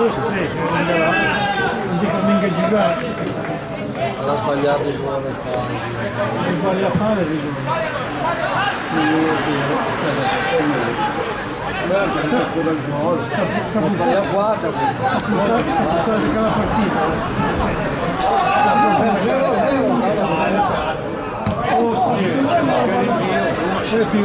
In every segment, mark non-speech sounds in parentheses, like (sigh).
Forse sì, non dico mica giocare. Ha sbagliato il ruolo e fa. Non sbaglia a fare, dico. Ha sbagliato qua, ha giocando la partita. 0-0. C'è più in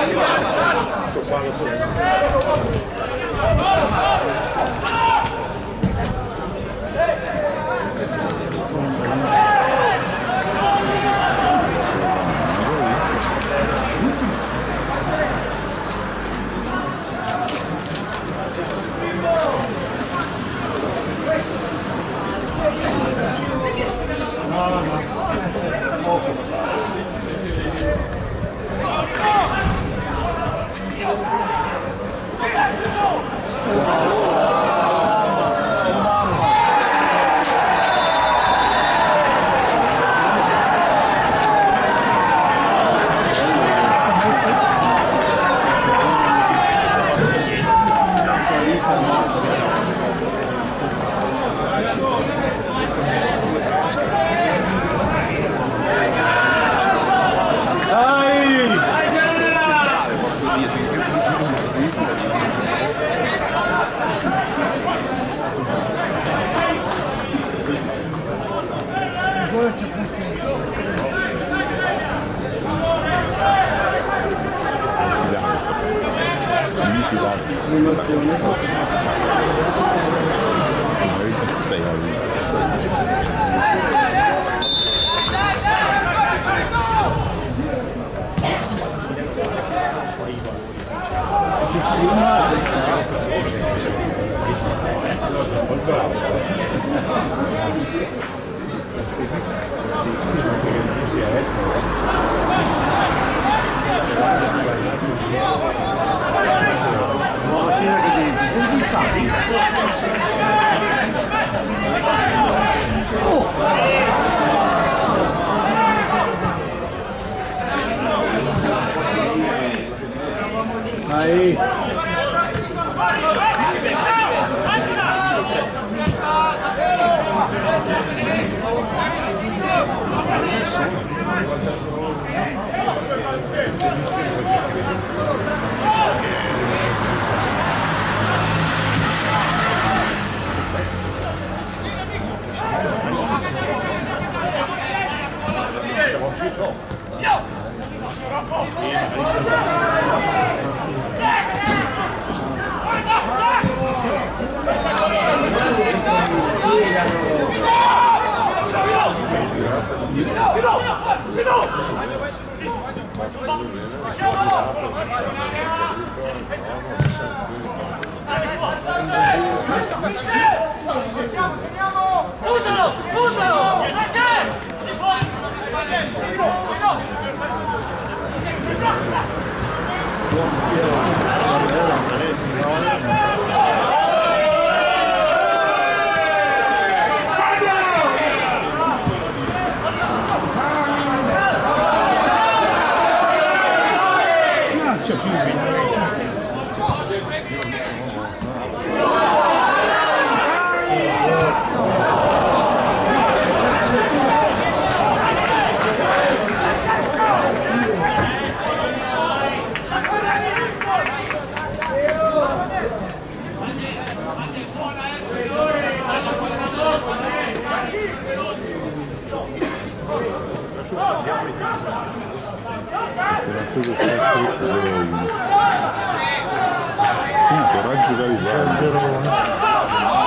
Thank you. Sei aí. Yeah. Aí. 누구잖아 누구잖아 Buon tiro, la bella, Comunque Raggio Garibaldi. 0-1.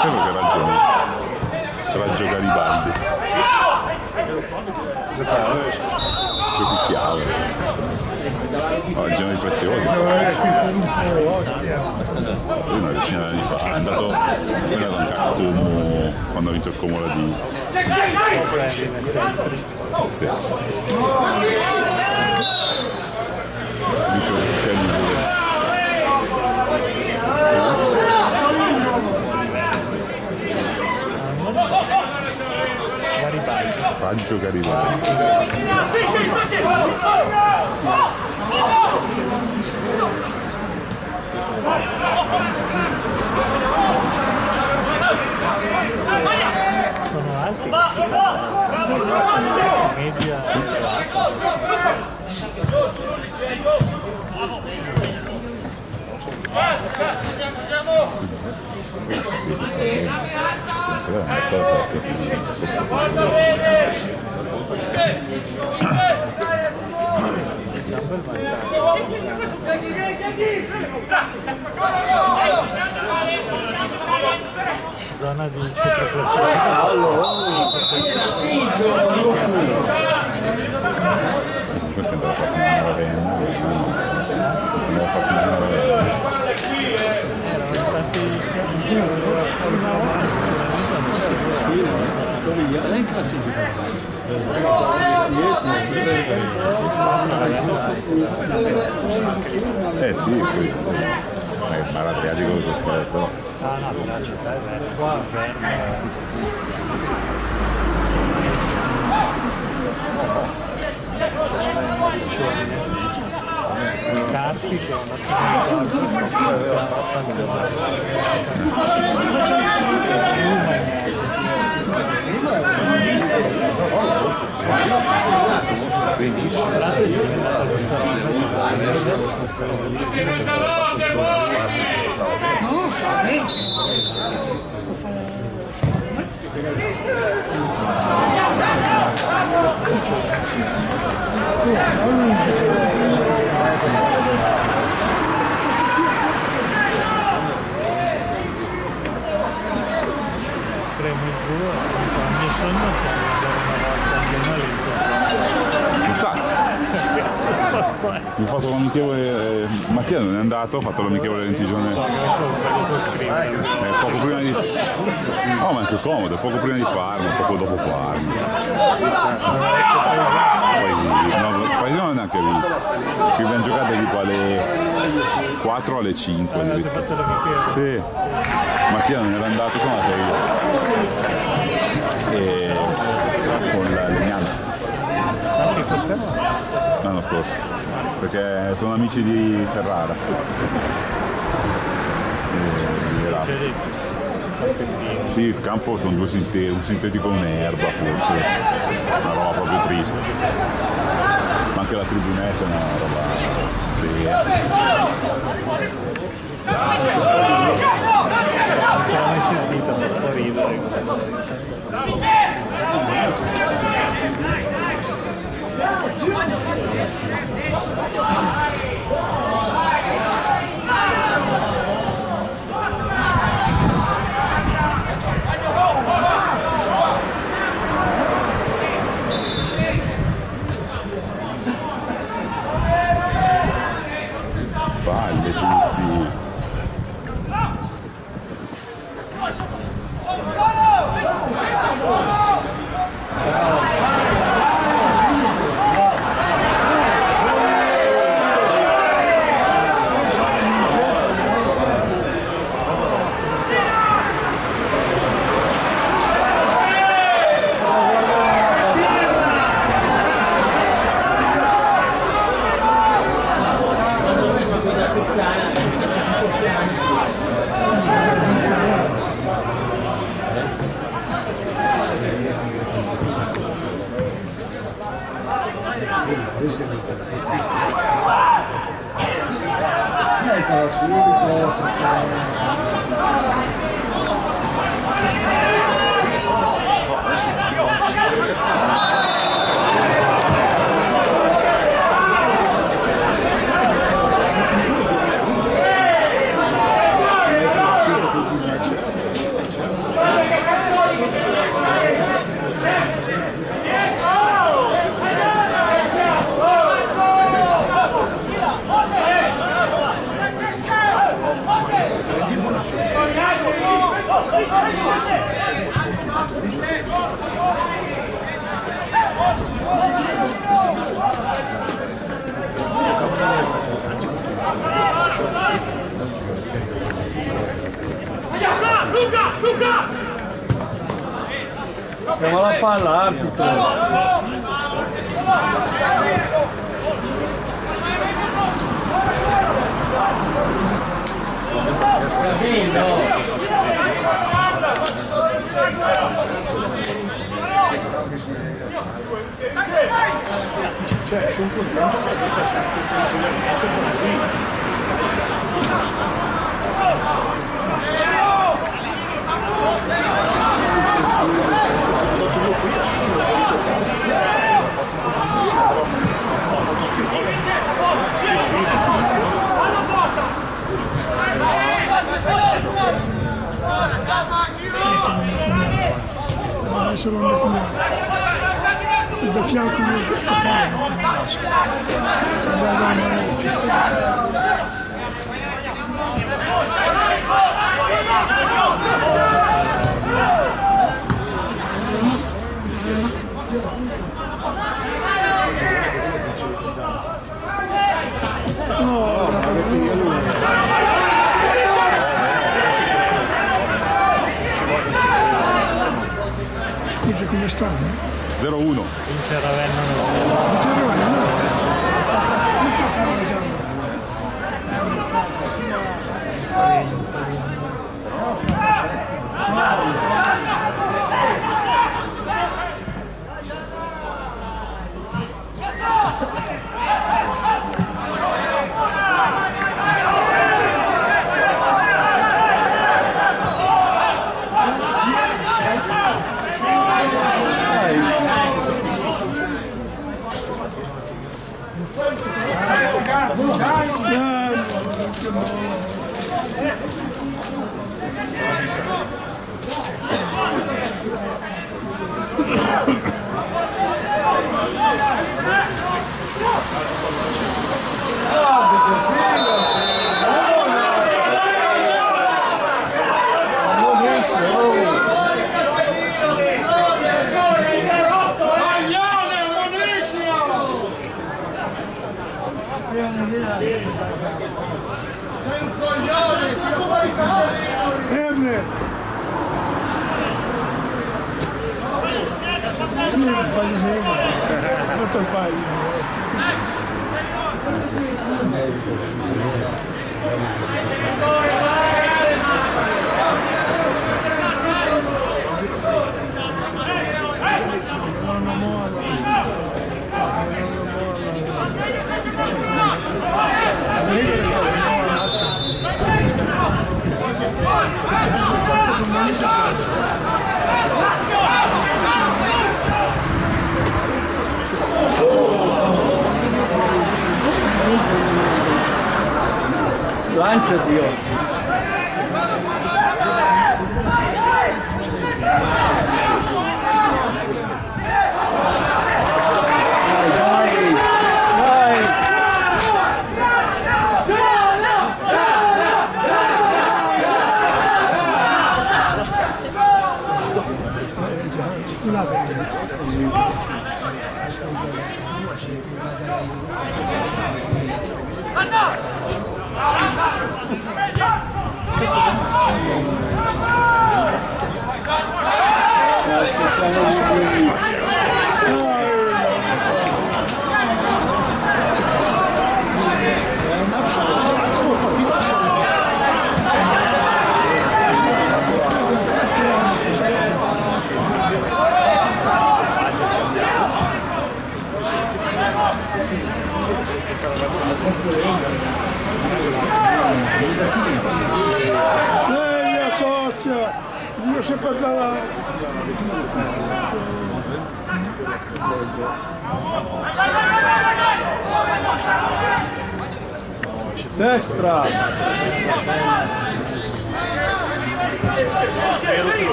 Sai che ragione? Raggio Garibaldi. Giochi chiave. Oh, il Genoa di Preziosi. Eh, qui per un po' Lui una decina di anni fa. È andato a Como quando ha vinto il Como la D. Sì. Dice che sia lì pure. Garibaldi. Raggio Garibaldi. Sono alti. Media. Però è una cosa che- Zona di centro classifica. Questo andava a fare una Ravenna. Andava a fare una Ravenna. Erano stati in più, ora formavano sicuramente in classifica. Eh sì, poi eh, Maradriatico che fa però. Ah no, però la città è bella. Qua Verna. Carpi che è una premo il culo, il mio sogno è Ci sta. Mi ho fatto l'amichevole, eh, Mattia non è andato, ho fatto l'amichevole lentigione eh, poco prima di... No ma è anche comodo, poco prima di Parma, poco dopo Parma. Poi no, poi non ho neanche visto. Qui abbiamo giocato tipo alle 4 o alle 5. Avete fatto l'amichevole? Sì, Mattia non era andato, sono andato io. E Anche te? l'anno scorso, perché sono amici di Ferrara. E era- Sì, il campo sono due sinte- un sintetico e un'erba forse, una roba proprio triste. Ma anche la tribunetta è una roba vera. Non si era messi un po' ridere. Yeah,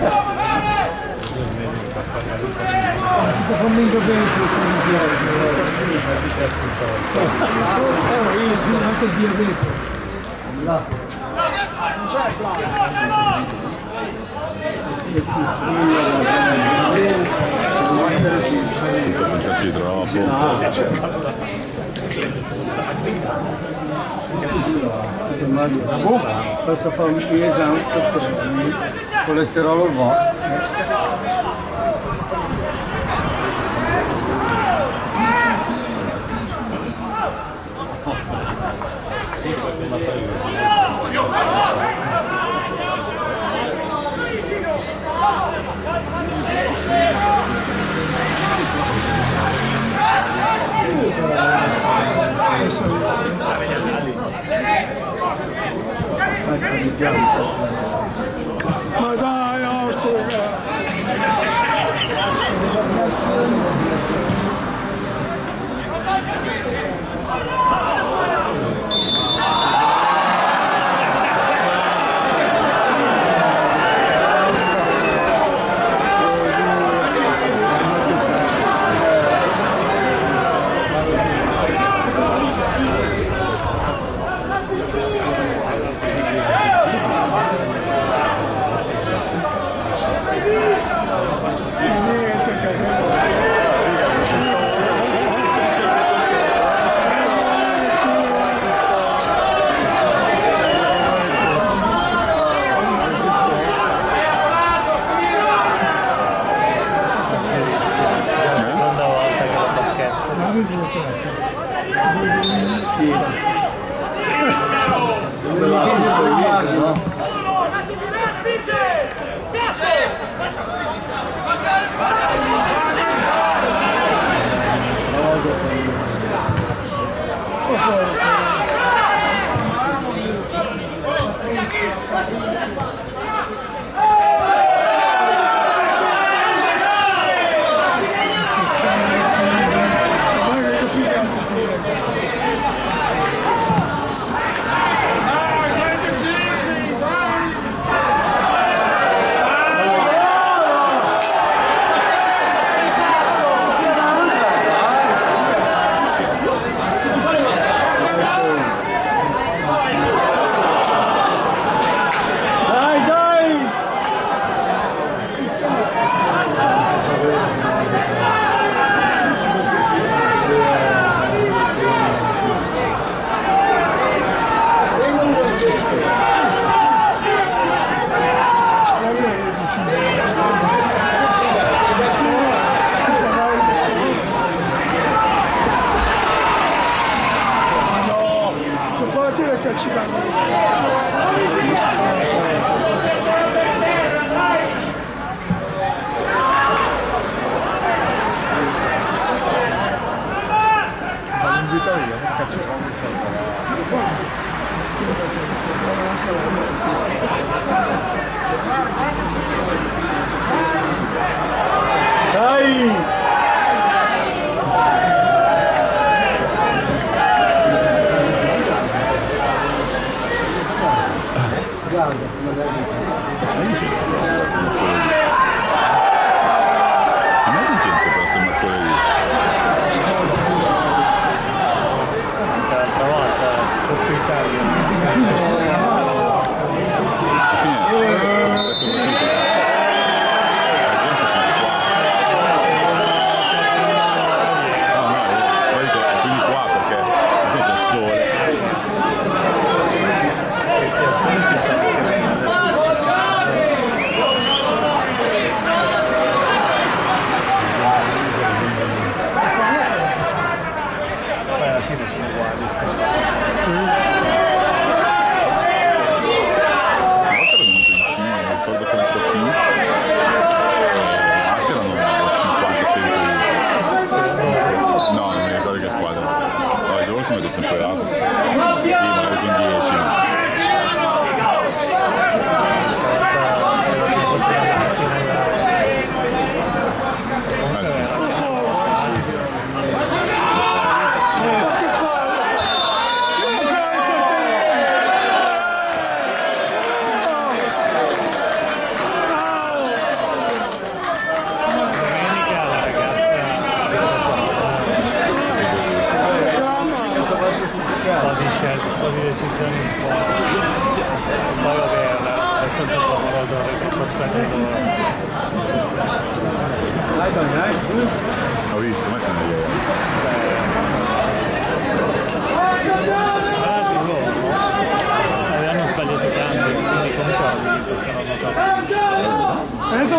Nein. Fammi giocare anche il diabete. Non c'è Flavio. Non c'è troppo. Questo fa un esame, colesterolo va. 是这样。他大要吃。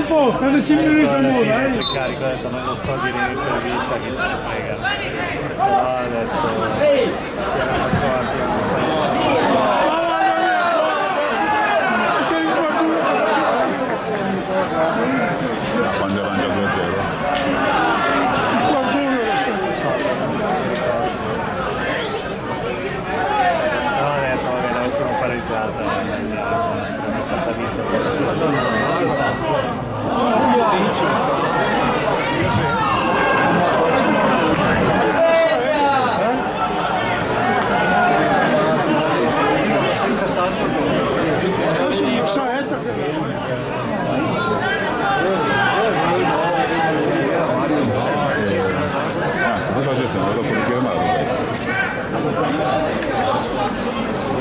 Un po', quando ci minuti fine eh. il carico ha detto non lo sto a dire in intervista che se ne frega. Però ha detto si era fatto avanti. Ah, quando erano già 2-0. Però ha detto vabbè l'avessimo pareggiata. Fatta vincere.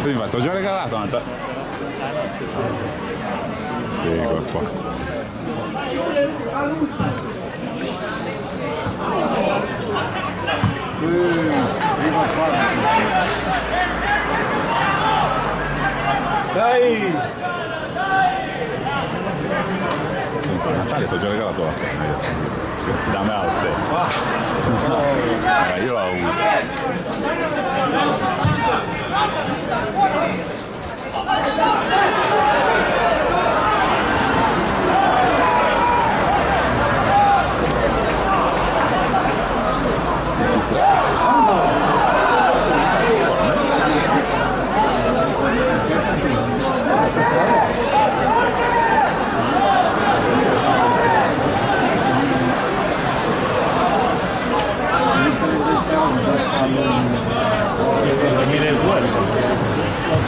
Prima, ti ho già regalato Anta. Sì, qua qua. Dai! Natale ti ho già regalato la penna. Sì, Da me la stessa. Eh, io la uso.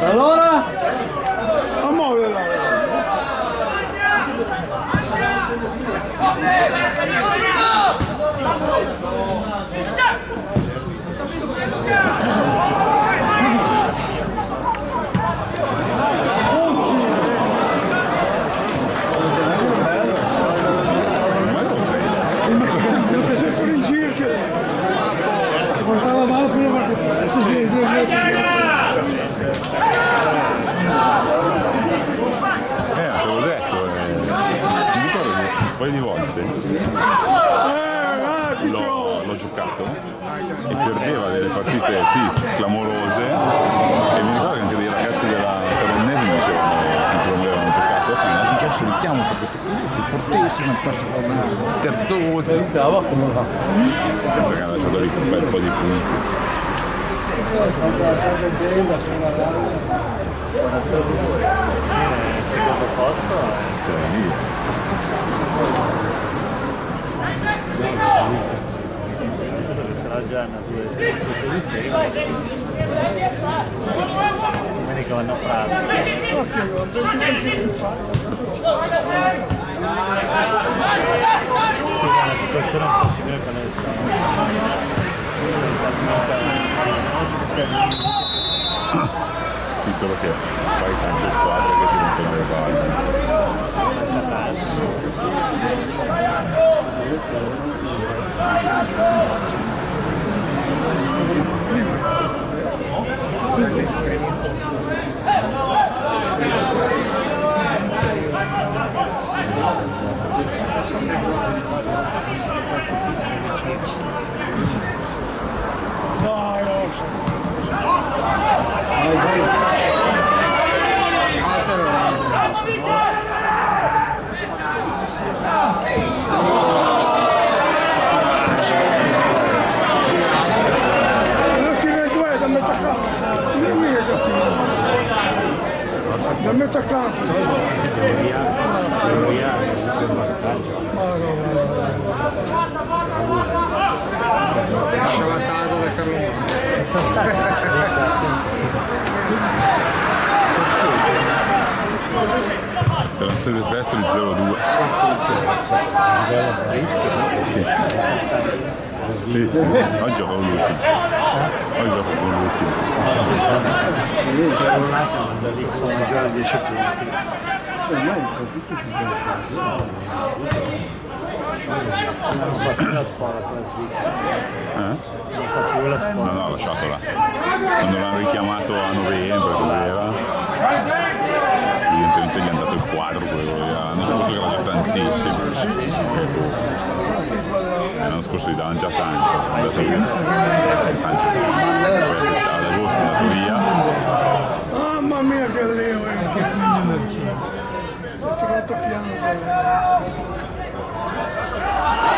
Allora? A muoverla. Perché sempre in giro che... Portava male fino a... Sì, sì, sì, sì. Eh, te l'ho detto, eh. mi ricordo un paio di volte l'ho, l'ho giocato e perdeva delle partite, sì, clamorose e mi ricordo che anche dei ragazzi della mi dicevano che promuovevano giocato alla fine, non c'è richiamo perché si fortissimo il perso terzone, Pensavo come va. pensa che hanno lasciato lì un bel po' di punti. Secondo posto dove sarà già una due sconfitte di seguito. Domenica vanno a Prato. Sì, la situazione impossibile con il sì, solo che fai tante squadre che ti mettono le palle. لم يتكافئ ما dai. attaccante. Sciavatata da Carlo Speranzese Sestri 0-2. Sì, sì, oggi gioco con l'ultimo. Oggi gioco con l'ultimo. C'era un Lazio da lì con già 10 punti. Non fa più la scuola con la Svizzera. Eh? Non fa più la No, scuola. no, lasciatola. Quando l'hanno richiamato a novembre, cos'era? Evidentemente gli è andato il quadro quello. L'anno scorso che era già tantissimo. L'anno scorso gli davano già tanto. È andato via. Tanto. Ad agosto è andato via. Mamma mia che leo, eh. Ho trovato piano Oh!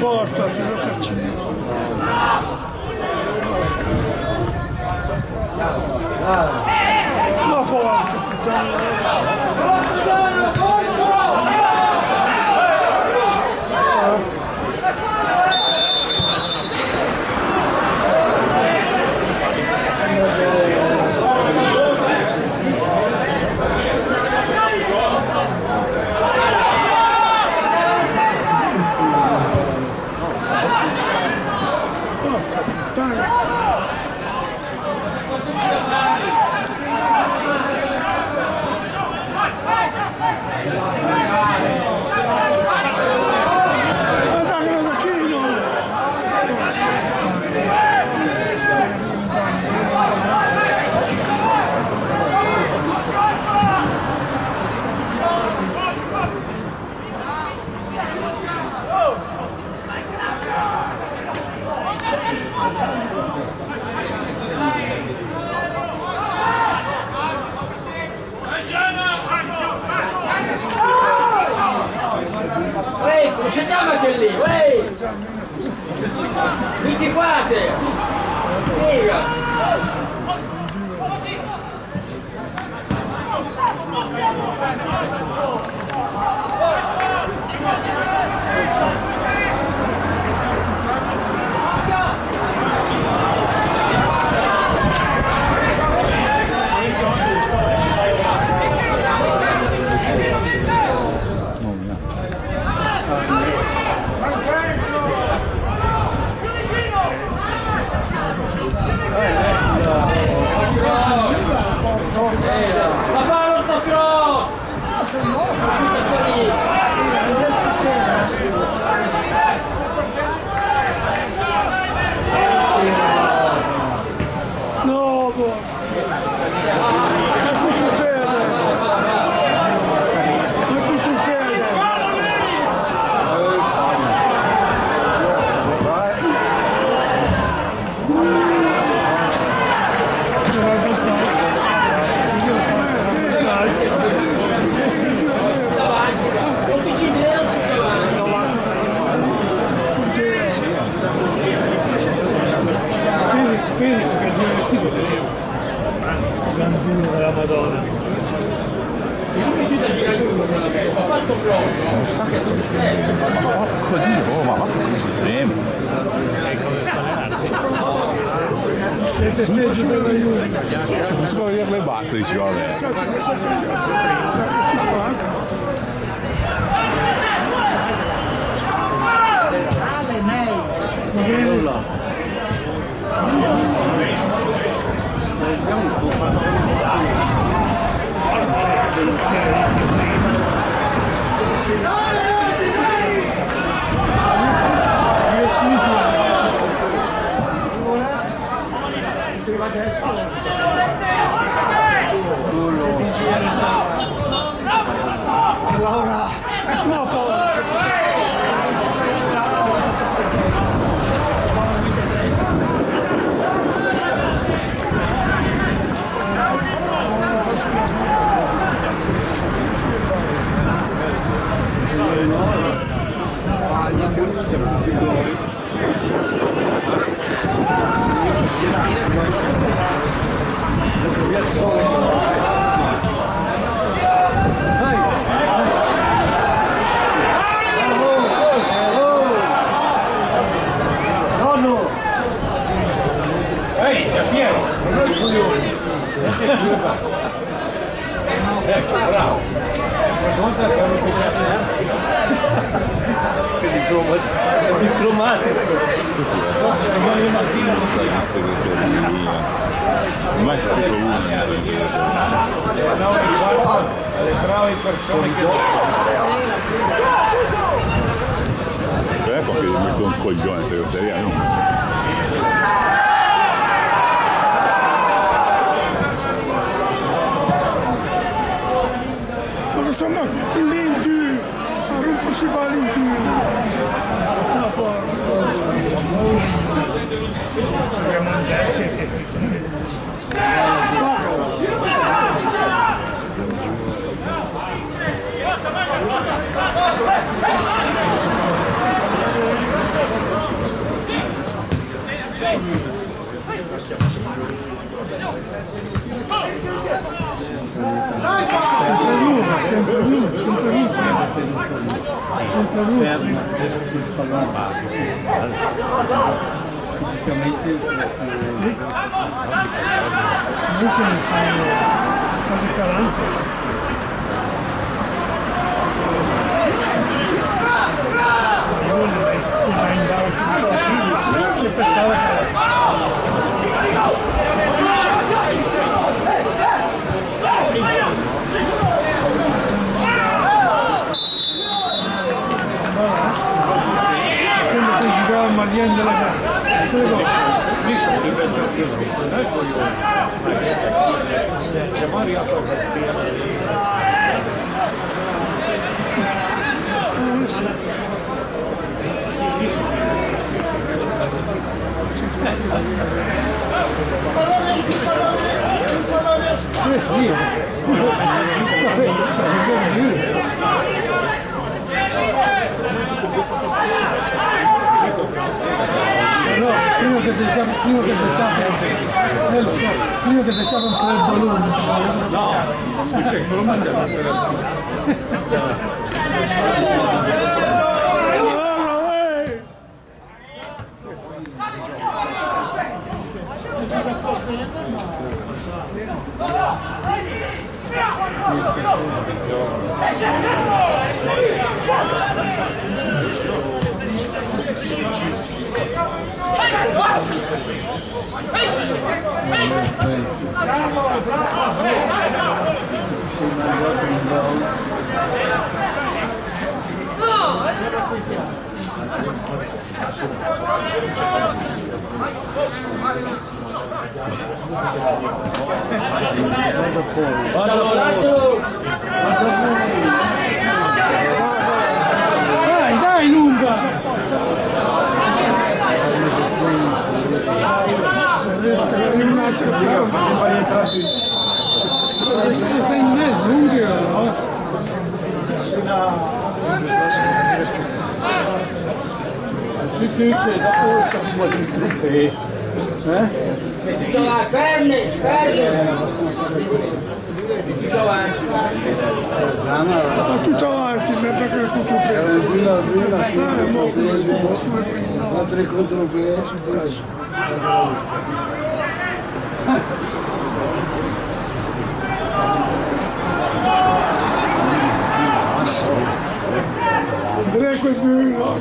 Porta, fino a farci. Ma porca puttana. Scegliamate lì, uè! Litigate! Figa! Ma fa lo stop cross! Sacco di Roma, ma cosa sembra? Fusco vederle e basta, dici vabbè. No, prima che pensavo, prima che pensavo, eh, lo prima che pensavo ancora il ballone. No, c'è, non mangiare. (laughs) (laughs) mangiano per Dai, dai lunga! Un altro Sta in mezzo, lunga, no? Sì, sì, sì, dopo facciamo il truppe. Eh? Tutto là, fermi, fermi. Tutto avanti. Ma tutto avanti, mentre che tutto bene. Ah, mo come Altri contro che su questo. Greco e Vino.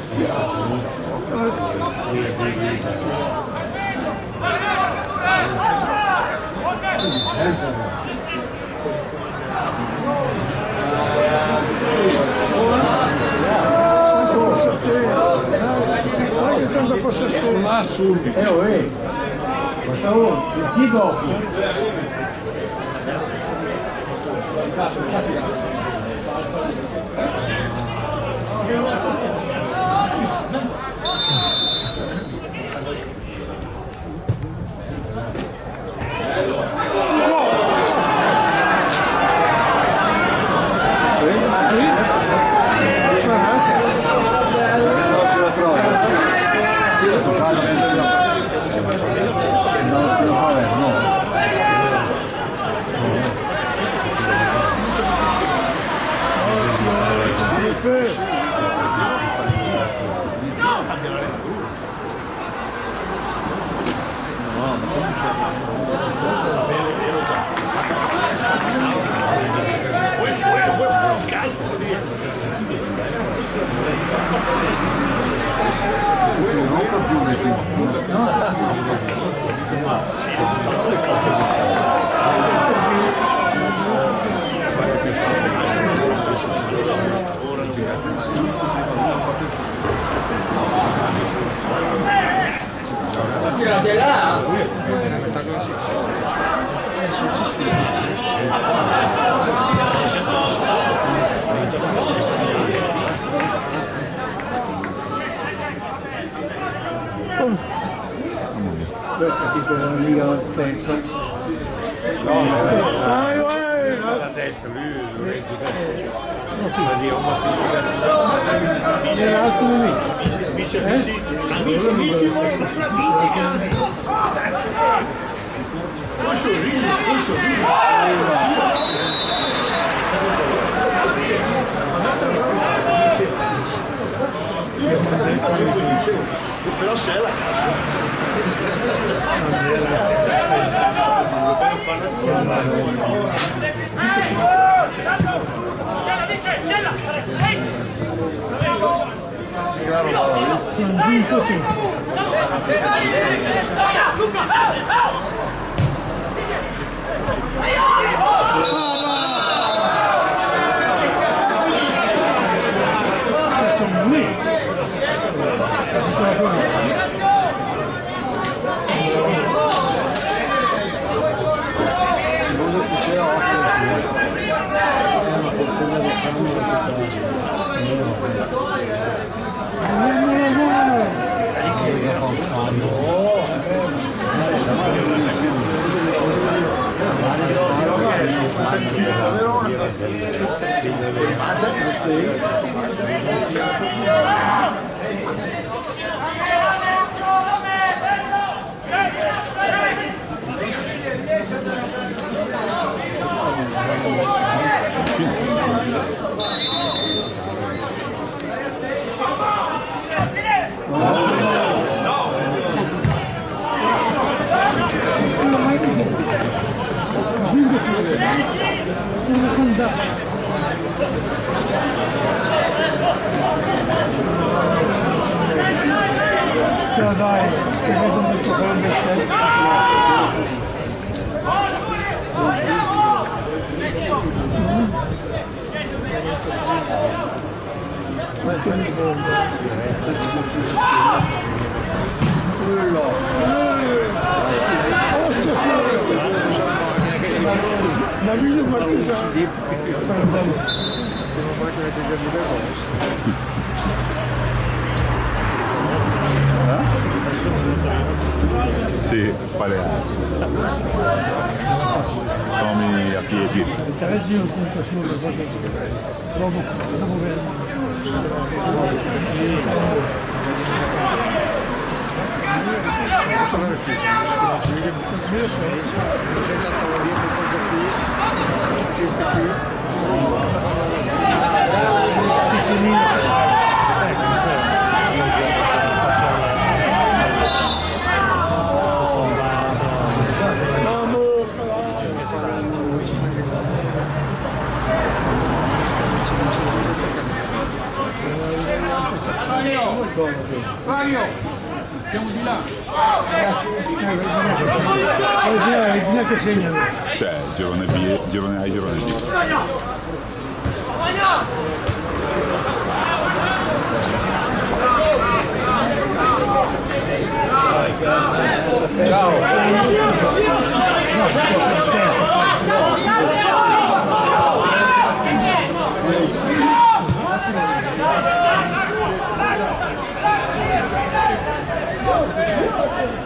Tanto passa a te. Dai, Dai che tanto passa a te. là subito. Eh, oh, Sì, Paleari. Tommy a piedi. Tre giro punto solo, guarda. Dopo, dopo vedo. Posso andare qui? C'è tanta dietro qualche qui, circa qui. Poi via, via che segnano. Cioè, girone B, girone A, girone B. Questo è il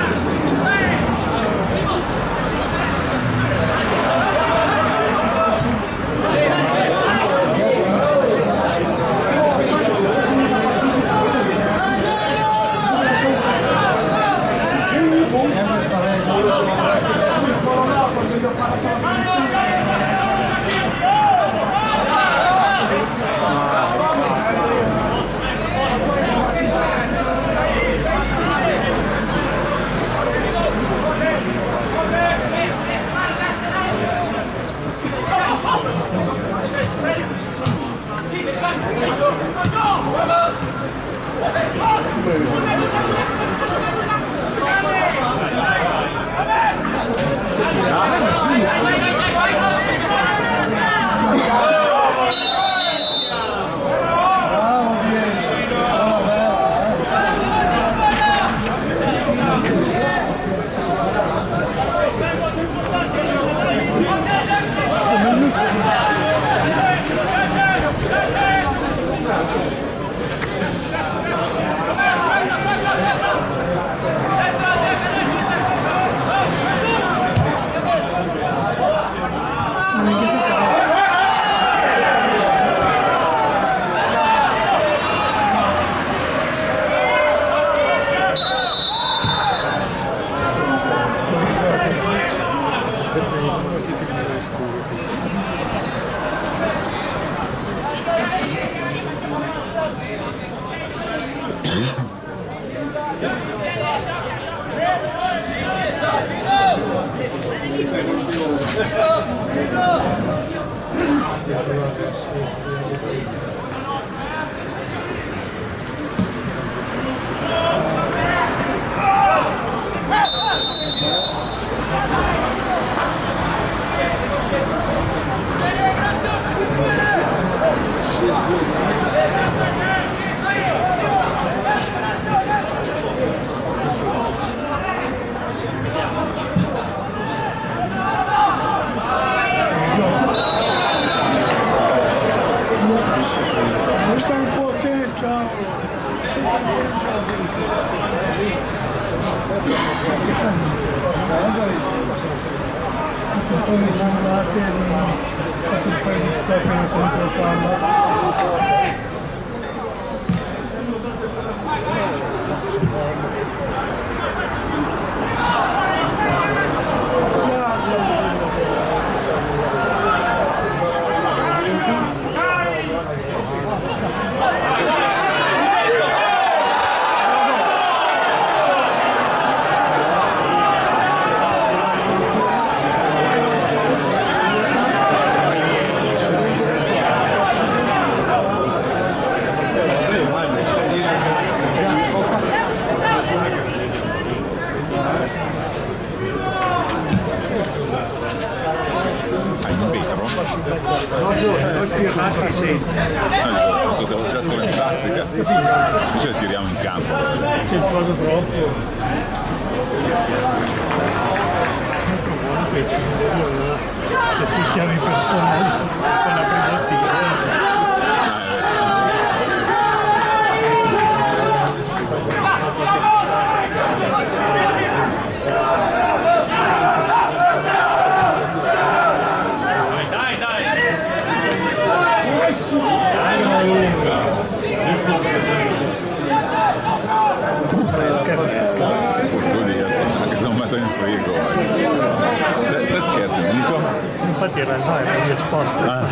Infatti in realtà è meglio esposta.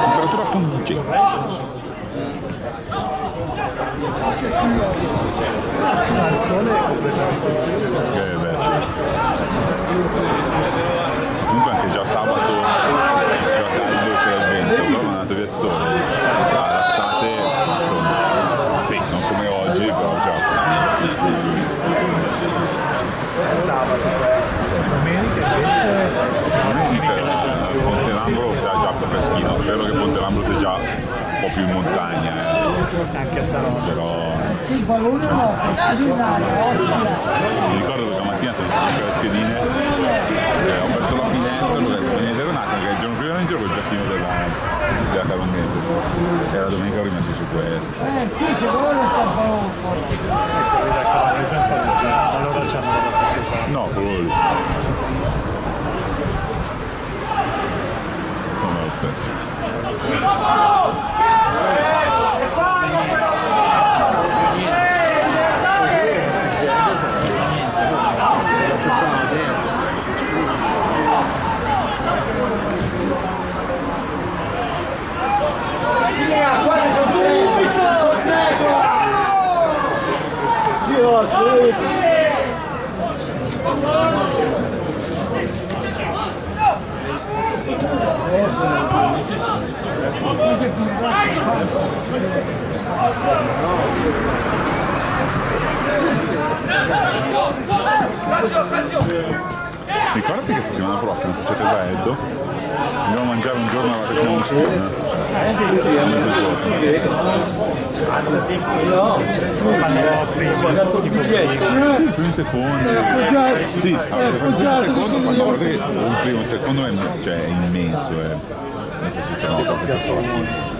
Temperatura punti. Al sole è completamente Eh, beh. Comunque anche già sabato c'era caldo, c'era il vento, però non è andato via il sole. Spero che Ponte Lambro sia già un po' più in montagna, eh. anche a Salone. però mi ricordo che stamattina sono stato a le schedine, eh, ho aperto la finestra, l'ho detto venite attimo che il giorno prima non giro col giacchino della, della Carognese e la domenica ho rimesso su questo. Eh, qui che vuole la No, quello lì. Non è lo stesso. La pescata dentro. Via, guarda, sono tre, sono tre. Ricordati che settimana prossima, se c'è Tesaello, andiamo a mangiare un giorno alla Regina Moschina. Hanno preso tipo Sì, primo secondo. Sì, allora, se il primo secondo fanno guarda che il primo secondo è, cioè, è immenso, è, non so se te nota questa storia.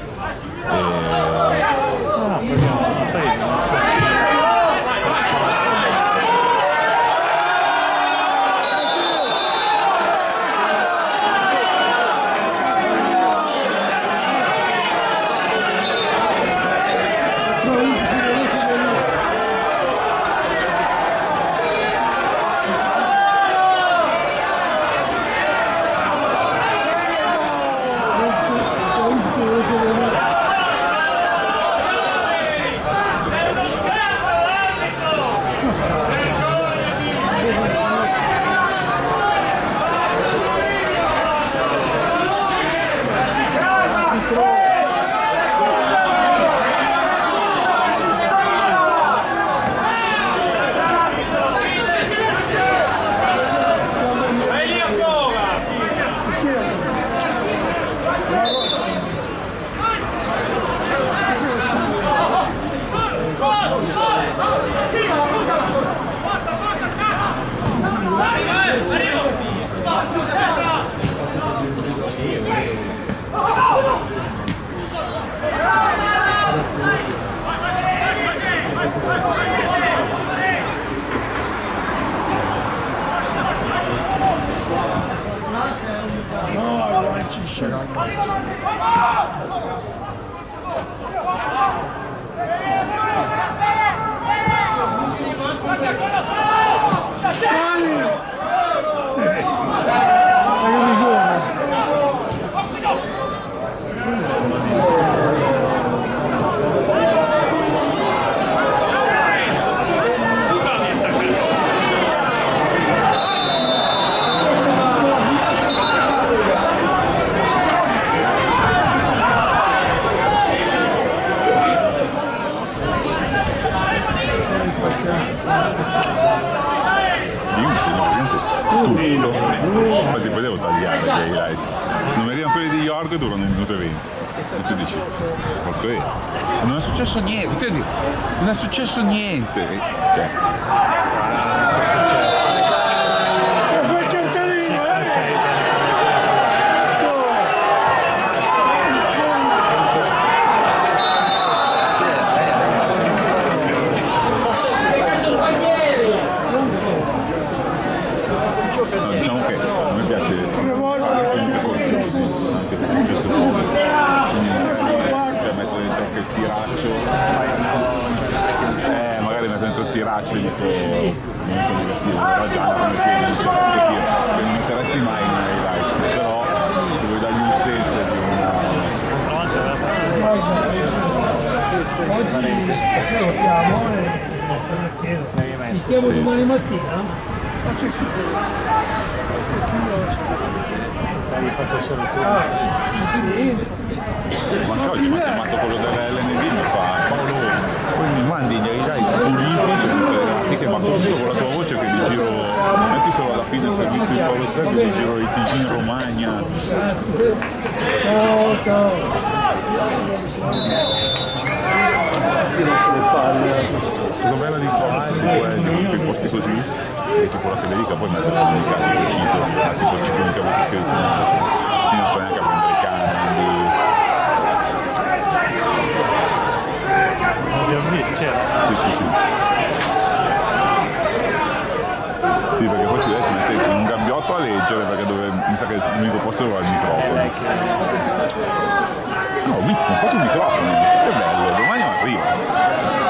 No, mi- ho fatto il microfono, che bello, domani mi arriva.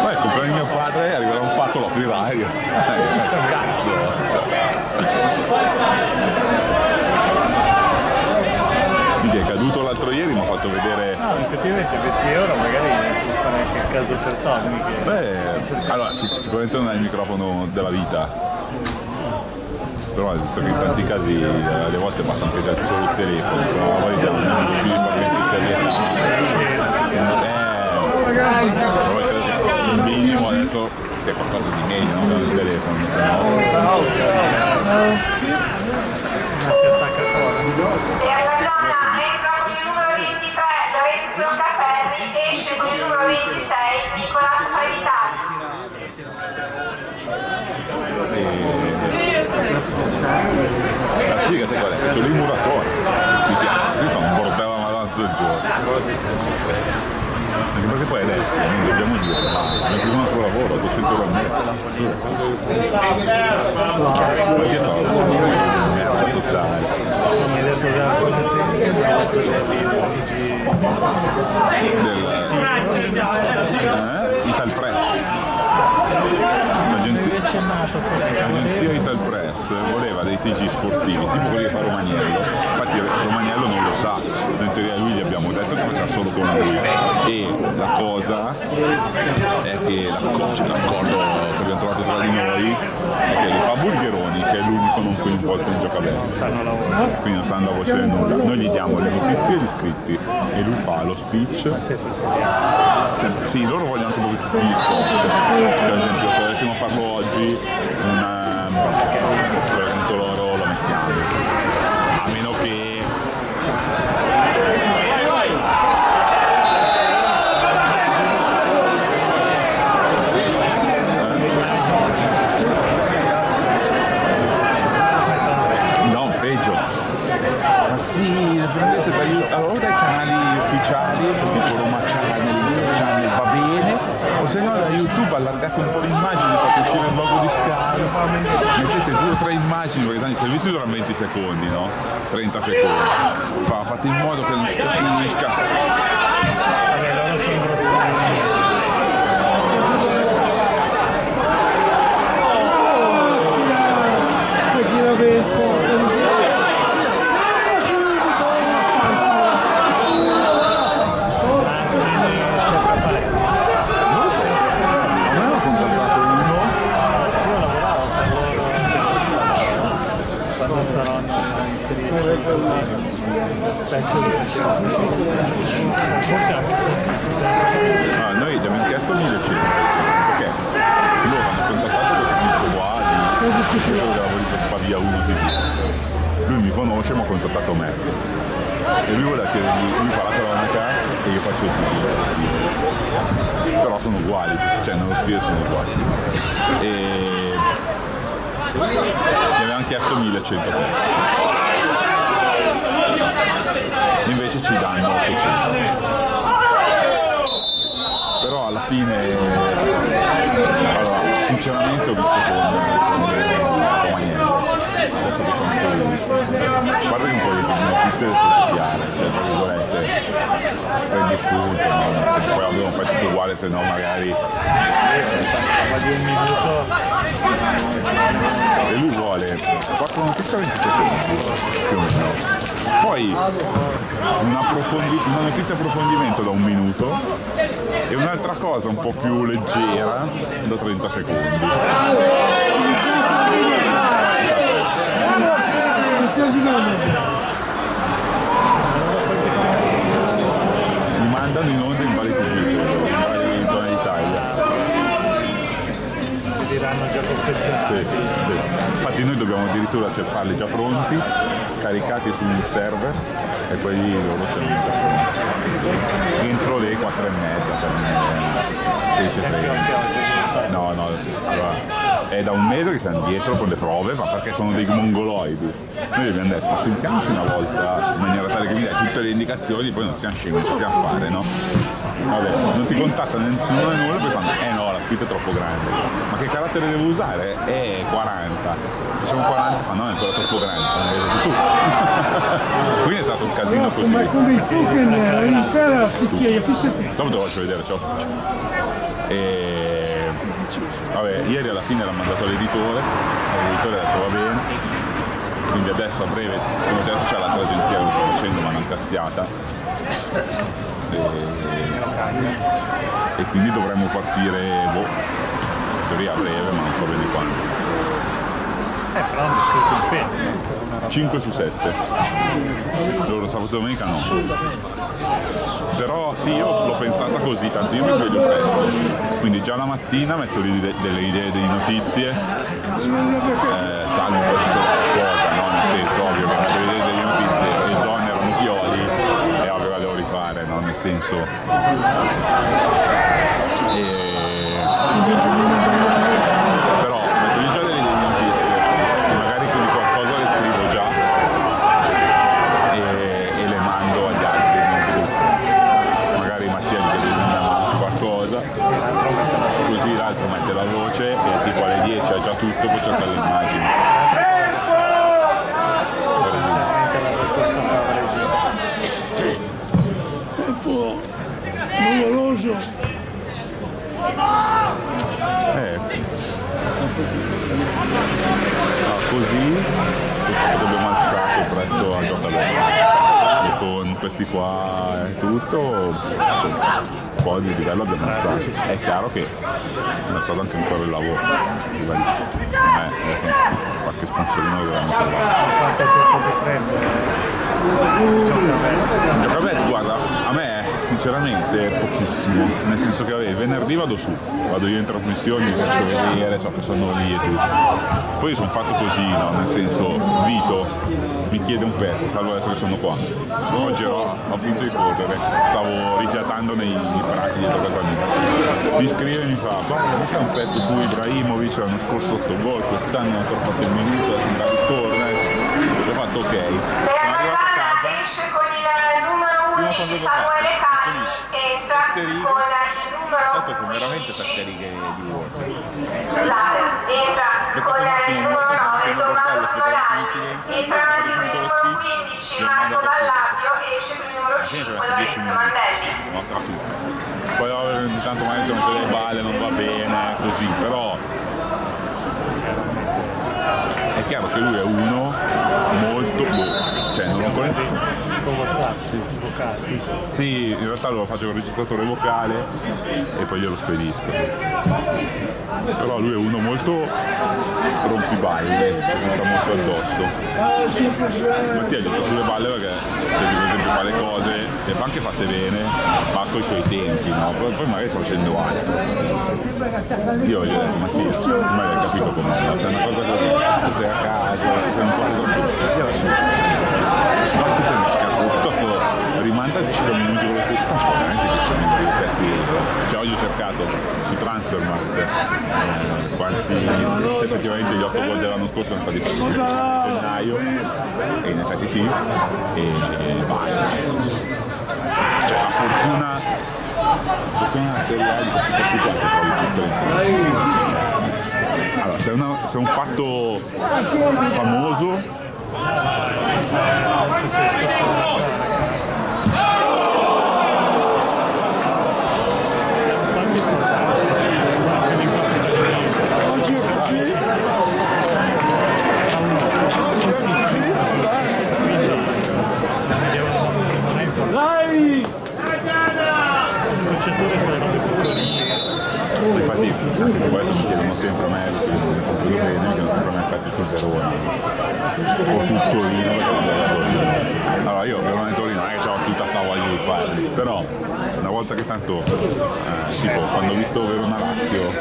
Poi il compleanno di mio padre arriverà un fatto, lo aprirà e io. Cazzo! Quindi è caduto l'altro ieri, mi ha fatto vedere. No, effettivamente 20 euro magari non fa neanche il caso per Tommy che Beh, allora sic- sicuramente non è il microfono della vita. Però visto che in tanti casi eh, alle volte basta anche già solo il telefono, però poi diamo un po' più di parlamenti di serietà. Eh, però credo che il minimo adesso sia qualcosa di meglio no? per il telefono, se no. ma si attacca fuori. Per la zona entra con il numero 23 Lorenzo Caperri, esce con il numero 26 Nicolas Previtali. La spiega sai qual è? C'è lì il muratore, mi piace, lui fa un bordello madonna tutto il giorno. Anche perché poi adesso non dobbiamo dire, ma non più un altro lavoro, 200 euro al mese. Perché stavo facendo una merda totale. Mi hai detto che Del, eh? Ital Press. L'agenzia, l'agenzia Ital Press voleva dei TG sportivi, tipo quelli che fa Romagnello. Infatti Romagnello non lo sa, in teoria lui gli abbiamo detto che faceva solo con lui. E la cosa è che l'accordo, che abbiamo trovato tra di noi è che li fa Bulgheroni, che è l'unico non coinvolto in gioca bene sanno lavoro. quindi non sa la voce di nulla. Noi gli diamo le notizie e gli iscritti e lui fa lo speech. Sì, loro vogliono anche un po' più di sport. Per esempio, se dovessimo farlo oggi, Allargate un po' le immagini, fate uscire il logo di Sky, mettete due o tre immagini, perché tanti servizi durano 20 secondi, no? 30 secondi. Fa- fate in modo che non capisca. Vabbè, loro sono grossi. Sai chi l'avesse? A me hanno contattato uno, Io lavoravo per loro quando Saronno era inserito. Penso di Forse anche ah, noi abbiamo chiesto 1100, perché loro hanno contattato questo tipo qua di Io avevo voluto far via di più. Lui mi conosce, ma ha contattato me. E lui voleva chiedergli, lui fa la cronaca e io faccio il TV. Però sono uguali, cioè nello stile sono uguali. E mi avevano chiesto 1100 euro. Invece ci danno 800. Però alla fine, allora, sinceramente ho visto con Romagnelli. Adesso dico anche lui. A parte che un po' di notizie da studiare, cioè tra virgolette, prendi spunto? Nel senso, poi abbiamo fatto tutto uguale, se no magari Ma e lui vuole 4 notizie a 20 secondi più o meno poi approfondi- una notizia approfondimento da un minuto e un'altra cosa un po' più leggera da 30 secondi mi mandano in onda in vari TV in varie zone d'Italia si diranno già confezionati. Sì, sì. Infatti noi dobbiamo addirittura cioè, farli già pronti, caricati su un server e poi loro li già pronti. Entro le 4 e mezza, non è 16 30. No, no, allora, è da un mese che siamo dietro con le prove, ma perché sono dei mongoloidi. Noi abbiamo detto, sentiamoci una volta in maniera tale che mi dai tutte le indicazioni, poi non siamo scemi, non sappiamo fare, no? Vabbè, non ti contatta nessuno e nulla, poi fanno, eh no, la scritta è troppo grande. Ma che carattere devo usare? Eh, 40. Diciamo 40, fa no, è ancora troppo grande, non vedo tu. (laughs) Quindi è stato un casino così. Ma come il token impera fischia, fischia Dopo te lo faccio vedere, ciao. E... Vabbè, ieri alla fine l'ha mandato all'editore, l'editore ha detto va bene, quindi adesso a breve, come te c'è l'altra agenzia che lo sta facendo, ma una cazziata. E... e quindi dovremmo partire, boh, teoria a breve, ma non so bene quando. Eh, però hanno scritto impegno. 5 su 7. Loro sabato e domenica no. Però sì, io l'ho pensata così, tanto io mi sveglio presto. Quindi già la mattina metto lì de- delle idee, delle notizie, eh, salvo un po' di qualcosa, no? Nel senso, ovvio che metto le idee delle notizie, esonerano Pioli e ovvio la devo rifare, no? Nel senso. E... Però metto lì già delle notizie, magari quindi qualcosa le scrivo già e, e le mando agli altri nel gruppo. Magari Mattia gli chiede di mandarmi qualcosa, così l'altro mette la voce e tipo alle 10 ha già tutto, poi cerca le immagini. Anche la risposta presa. tempo nuvoloso. Eh. Ah, così il fatto che abbiamo alzato il prezzo al giocatore e con questi qua e tutto un po' di livello abbiamo alzato è chiaro che è alzato anche ancora il lavoro livelli. eh, adesso qualche sponsorino dobbiamo trovare? Giocabet, guarda, a me sinceramente pochissimo, nel senso che vabbè, venerdì vado su, vado io in trasmissioni, vi faccio vedere, so che sono lì e tutto. Poi sono fatto così, no? Nel senso, Vito mi chiede un pezzo, salvo adesso che sono qua. Oggi ero, ho finito di correre, stavo rifiatando nei, prati dietro casa mia. Mi scrive e mi fa, guarda, mi fa un pezzo su Ibrahimovic l'anno scorso 8 gol, quest'anno ha ancora fatto il minuto, andrà di torna. Ho fatto ok. Sono arrivato a casa. Esce con il numero 11 Samuele Calmi, entra con il numero Tanto sono veramente 15 sette righe di Word. Entra con il numero 9 Tommaso Florani, entra anche con il numero 15 Marco Ballabio, esce con il numero 5 Lorenzo Mandelli. Poi vabbè, ogni tanto magari sono delle balle, non va bene, così, però è chiaro che lui è uno molto boh, cioè non lo conosco. Con WhatsApp, i vocali. Sì, in realtà lo faccio con il registratore vocale e poi glielo spedisco. Però lui è uno molto rompiballe, che sta molto addosso. Mattia gli sta sulle balle perché per esempio fa le cose, le fa anche fatte bene, ma con i suoi tempi, no? Poi, poi magari sta facendo altro. Io gli ho detto Mattia, mai hai capito com'è, se è una cosa così, se sei a casa, se sei un po' troppo stupido, su. Sbattiti nel cazzo, piuttosto rimanda 10 minuti con lo stesso, tanto veramente 10 minuti di pezzi. Cercato su Transfermarkt. Eh, quanti effettivamente gli 8 gol dell'anno scorso sono stati fatti a gennaio. E in effetti sì. E basta. Cioè la fortuna la fortuna A di questi pezzi qua che trovi tutto allora se è, una- se è un fatto famoso Oggi è così. Oggi è così. Dai! Le procedure saranno più piccoline. infatti anche questo mi chiedono sempre a me non faccio bene mi chiedono sempre a me sul Verona. O sul Torino perché non allora io Verona e Torino non è che ho tutta sta voglia di farli però una volta che tanto eh, tipo quando ho visto Verona Lazio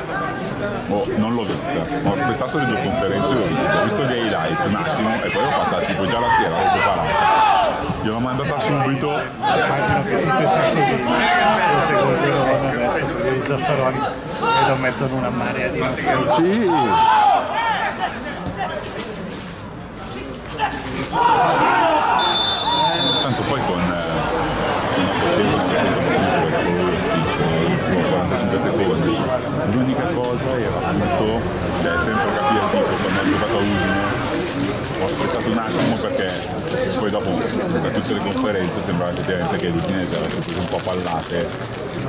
oh, non l'ho vista. Ho aspettato le due conferenze l'ho ho visto gli highlights un attimo e poi ho fatta tipo già la sera l'ho preparata gliel'ho mandata subito. Che tutte siano così. Io seguo il Verona adesso per gli zafferoni e lo mettono una marea di notizie. Sì. Tanto poi con eh, una coscienza 45 secondi l'unica cosa era appunto cioè sempre capire tipo quando ho giocato a Udine ho aspettato un attimo perché poi dopo per tutte le conferenze sembrava effettivamente che l'Udinese preso un po' pallate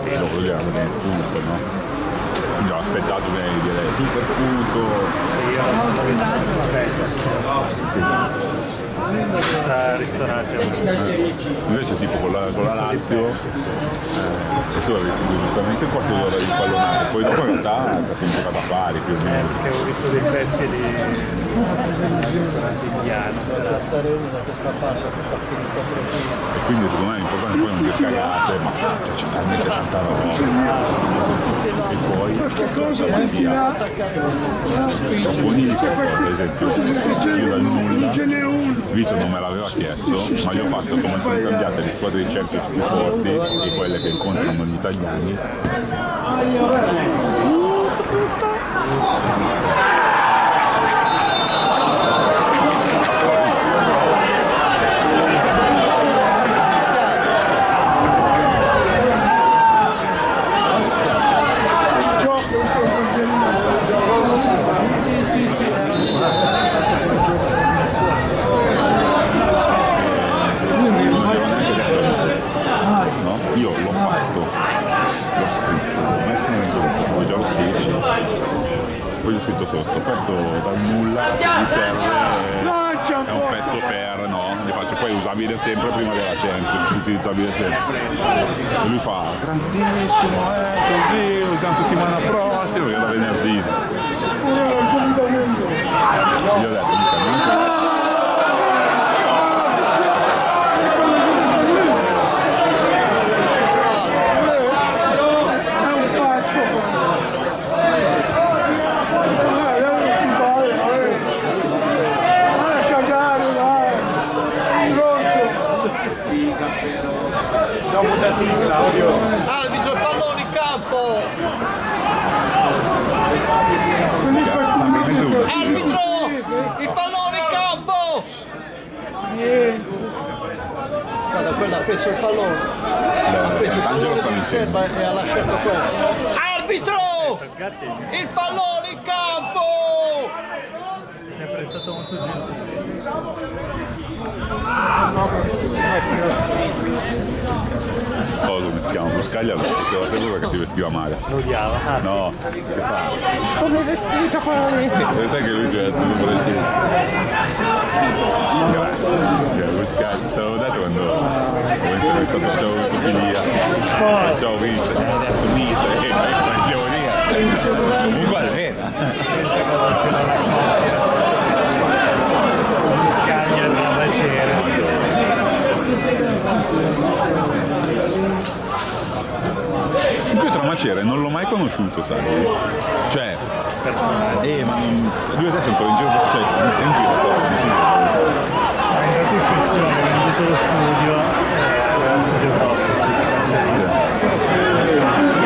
e dopo erano bene tutto no? Ho aspettato bene di dire super punto. Io sta ristorante. Invece tipo con la, con la Lazio, eh, e tu avevi giustamente un quarto d'ora di pallonate, poi dopo in realtà è stato un giocato a pari più o meno. Che ho visto dei pezzi di al ristorante indiano. Alzare usa questa parte qualche E quindi secondo me l'importante poi non dire cagate, ma cioè, c'è talmente tanta roba. E poi Che cosa mattina sono buonissime cose, ad esempio, io dal nulla, ce n'è uno. Vito non me l'aveva chiesto, ma gli ho fatto come sono cambiate le squadre di Champions più forti e quelle che incontrano gli italiani. non aveva neanche detto no? Io l'ho fatto, l'ho scritto, l'ho messo nel gruppo, poi già lo scritti, poi ho scritto questo dal nulla mi serve, è un pezzo per, no? Gli faccio poi usabile sempre prima della Champions, utilizzabile sempre. E lui fa, grandissimo, eh, così, usiamo settimana prossima, io da venerdì. Gli ho detto, mica, non È un pazzo. Eh, io non ti vale, eh. Vai a cagare, vai. Pronto. Arbitro, pallone in campo! Arbitro! Il pallone in campo! Guarda, quello ha preso il pallone. Ha preso il pallone di riserva e ha lasciato quello. Arbitro! Il pallone in campo! Sempre stato molto gentile. cosa come Bruscaglia lo faceva sempre perché si vestiva male. Lo odiava. Ah, sì. No, che fa? come vestito quello lì? E sai che lui si è detto numero di Grazie. Grazie, Bruscaglia, te l'avevo detto quando è stato ciao via. Ciao vince. Adesso vince, che devo dire. Comunque almeno. Scaglia da cera. In più tra Macera non l'ho mai conosciuto, sai? Cioè, eh, ma non- lui adesso è ancora in giro, cioè, in giro, proprio, in giro. Ha entrato in questione, ha venduto lo studio, eh, aveva lo studio grosso.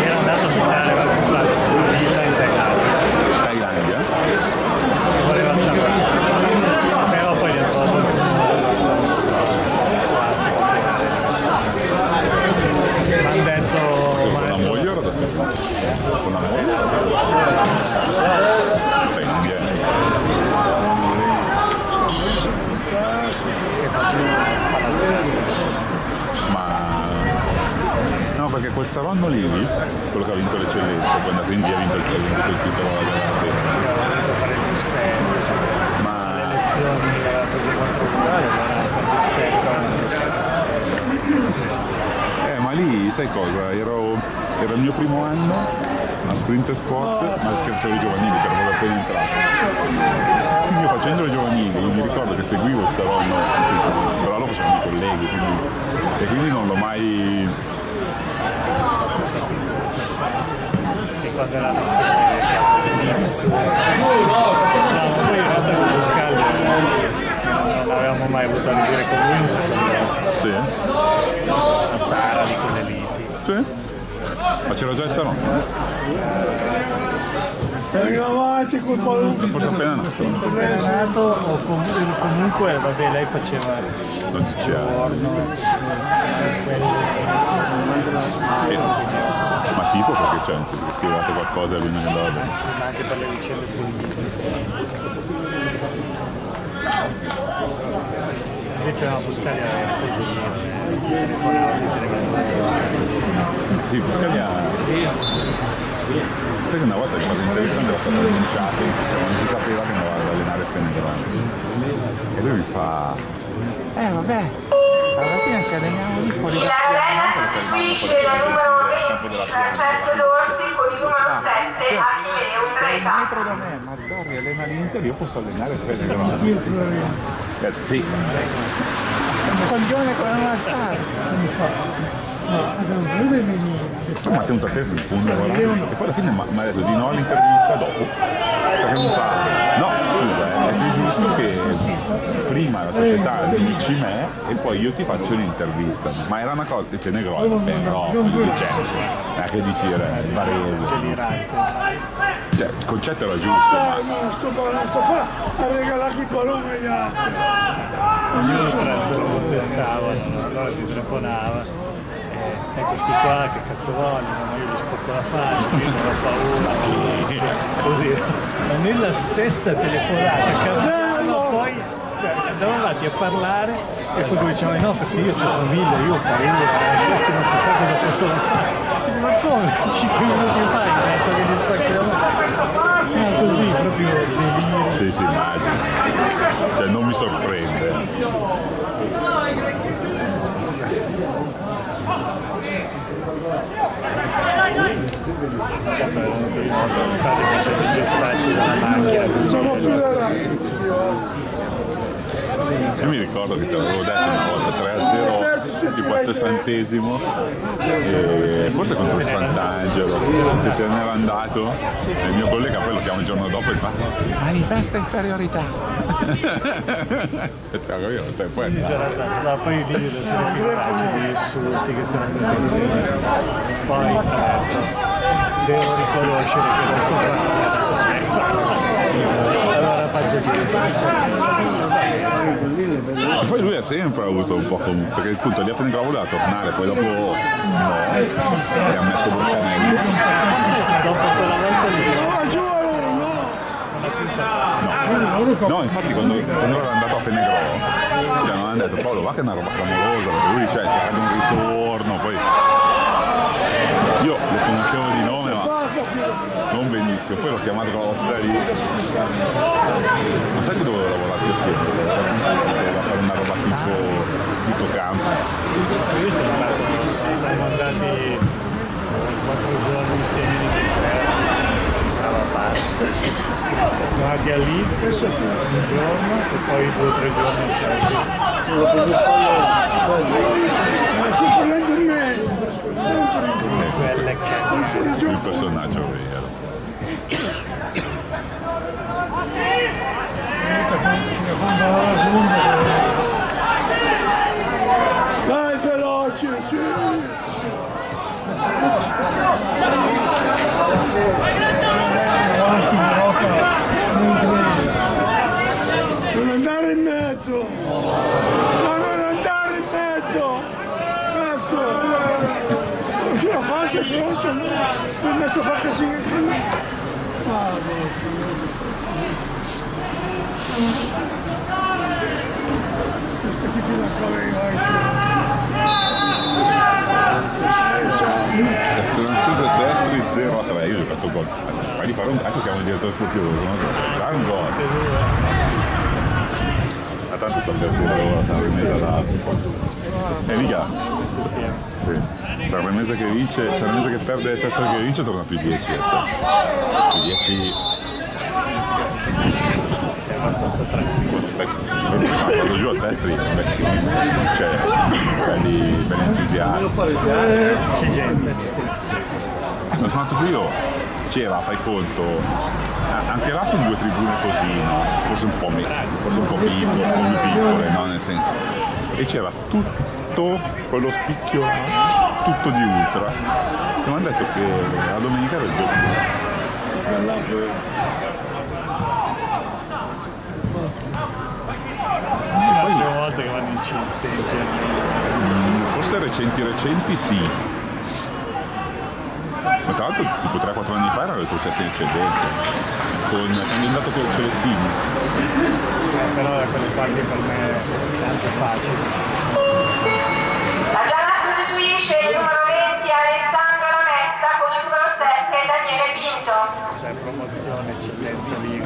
Era andato a suonare qualche parte una villa in Thailandia. Thailandia. voleva stare là. Però poi gli ha trovato il Mi hanno detto, Con m'hanno la detto, moglie ora da solo? Con la moglie? Beh, non viene. Ma no, perché quel Saronno lì, quello che ha vinto l'eccellenza, quando quindi ha vinto il, ha vinto il titolo alla gara. Ma lezioni aveva preso contro l'Uruguay, allora per dispetto. Eh, ma lì, sai cosa? Ero, era il mio primo anno a Sprint Sport, ma facevo i giovanili, che ero appena entrato. Quindi io facendo i giovanili mi ricordo che seguivo il sì, però lo facevano i colleghi, quindi, e quindi non l'ho mai... quando era missione mix. No, poi in realtà con Buscaglia non avevamo mai avuto a dire con lui un secondo Sì, una Sara di quelle liti. sì. Ma c'era già il Saronno? Venga avanti col pallone. Forse appena nato, Nato o com- comunque vabbè lei faceva c'era. porno Eh, ma tipo perché cioè, se scrivete qualcosa e lui non andava bene. ma anche per le vicende politiche invece no Buscaglia era così eh, telefonava di telefonava. Sì, Buscaglia. Sai che una volta che fatto l'intervista mi era stato annunciato, cioè non si sapeva che andava ad allenare a Spenegrande. E lui mi fa. Eh vabbè, alla fine ci alleniamo lì fuori Il Ravenna sostituisce il numero 20 Francesco Dorsi con il numero 7 Achille Utreta. metro da me, ma Zorri allena l'Inter, io posso allenare il Spenegrande. Eh, sì. Sei un coglione come non alzare. Ma è un te sul punto e poi alla fine mi ha detto di no all'intervista dopo perché mi fa. No scusa eh, è più giusto che prima la società dici me e poi io ti faccio l'intervista ma era una cosa che te ne grosso beh no cioè, eh, che dici era il barese cioè il concetto era giusto ma Eh, ma sto non sa fa a regalarti il pallone agli altri. io lo preso lo contestavano allora mi telefonava e questi qua che cazzo vogliono? Io gli spocco la faccia io ho paura (laughs) così. Ma nella stessa telefonata cambiavano poi cioè, andavano avanti a parlare e poi lui diceva no perché io ho famiglia io ho paura eh, questi non si sa cosa possono fare. Dico, ma come? 5 minuti fa hai detto che gli spacchi la mano ah, così proprio delirio sì sì immagino. Cioè non mi sorprende Io mi ricordo che ti avevo detto una volta 3-0, tipo al sessantesimo, forse contro il Sant'Angelo, che se ne era andato, e il mio collega poi lo chiama il giorno dopo e fa manifesta inferiorità. E te lo io, te poi no, poi i video da essere filmati di insulti che sono venuti insieme poi detto devo riconoscere che non so fare allora faccio Ma poi lui ha sempre avuto un po' comunque, perché appunto lì a Fenegravo voleva tornare, poi dopo no, e ha messo Broccanelli. dopo quella volta lì No, infatti quando, quando ero andato a Fenegro, cioè, hanno detto Paolo va che è una roba clamorosa, lui cioè eh, c'era un ritorno, poi io lo conoscevo di nome ma non benissimo, poi l'ho chiamato con la vostra lì. Ma sai che dovevo lavorarci sempre? Doveva fare una roba tipo tutto campo. Io sono andato, siamo andati 4 giorni insieme. Leeds Pensa te. un giorno e poi due o tre giorni a sempre prendendo in me. Quelle che Il personaggio vero. Dai, veloce, sì. Non andare in mezzo! No, non andare in mezzo! Cazzo! Non ce la fa se grosso, no? Non messo a fare così. Questo chi ti la caveva Eh, ciao! Speranzosa Sestri 0 a 3, io ho giocato gol. Fai di fare un adesso chiamo il direttore sportivo, non so. Dai un gol. Ma tanto sta per pure ora, Sanremesa E mica. Sì. Sanremesa che vince, Sanremesa che perde e Sestri che vince torna più 10 a Sestri. Più 10 sei abbastanza tranquillo. quando giù a Sestri vecchi, cioè belli, belli entusiasti. C'è gente. Quando sono andato giù io c'era, fai conto, anche là sono due tribune così, no? forse un po' meno, forse un po' piccole, un po' più piccole, no? Nel senso. E c'era tutto quello spicchio tutto di ultra. E mi hanno detto che la domenica era il giorno. Le prime volte che vanno in centri. Forse recenti recenti sì. Ma tra l'altro tipo 3-4 anni fa erano in eccedenza. Con, quando è andato con Celestini. Però da quelle parti per me è anche facile. La Gianna sostituisce il numero 20 Alessandro Onesta con il numero 7 Daniele Pinto. C'è promozione, eccellenza lì.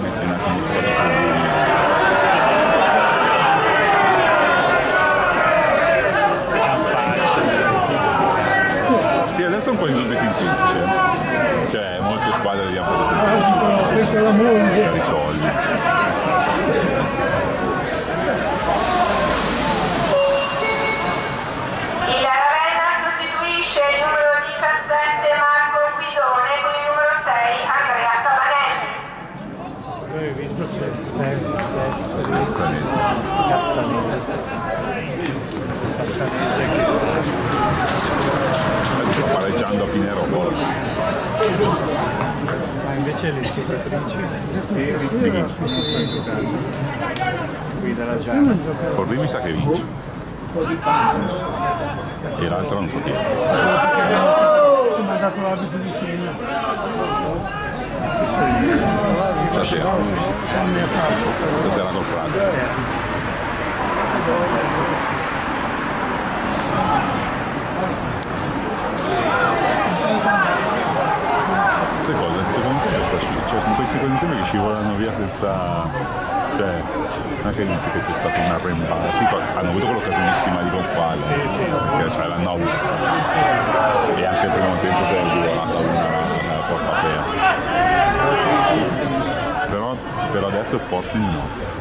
Un po' di sintettici Questa è la moglie. i soldi. Il Ravenna sostituisce il numero 17 Marco Guidone con il numero 6 Andrea Tabanelli. Tu hai visto se, se, Sestri, Castanese. Castanese che Adesso sto pareggiando a Pinerolo. Ma invece le giocatrici qui della Gianna Forlì mi sa che vince. E l'altro non so chi è. Ci mi ha dato l'abito di segno. Stasera. Stasera col Prato. Sai cosa? Secondo sci- cioè, sono questi cose insieme che scivolano via senza. Cioè, non è che dici che c'è stata una rembata. Sì, hanno avuto quell'occasionissima di gonfare. Che cioè, l'hanno avuta. E anche il primo tempo si è divorata una nella porta aperta. Però per adesso forse no.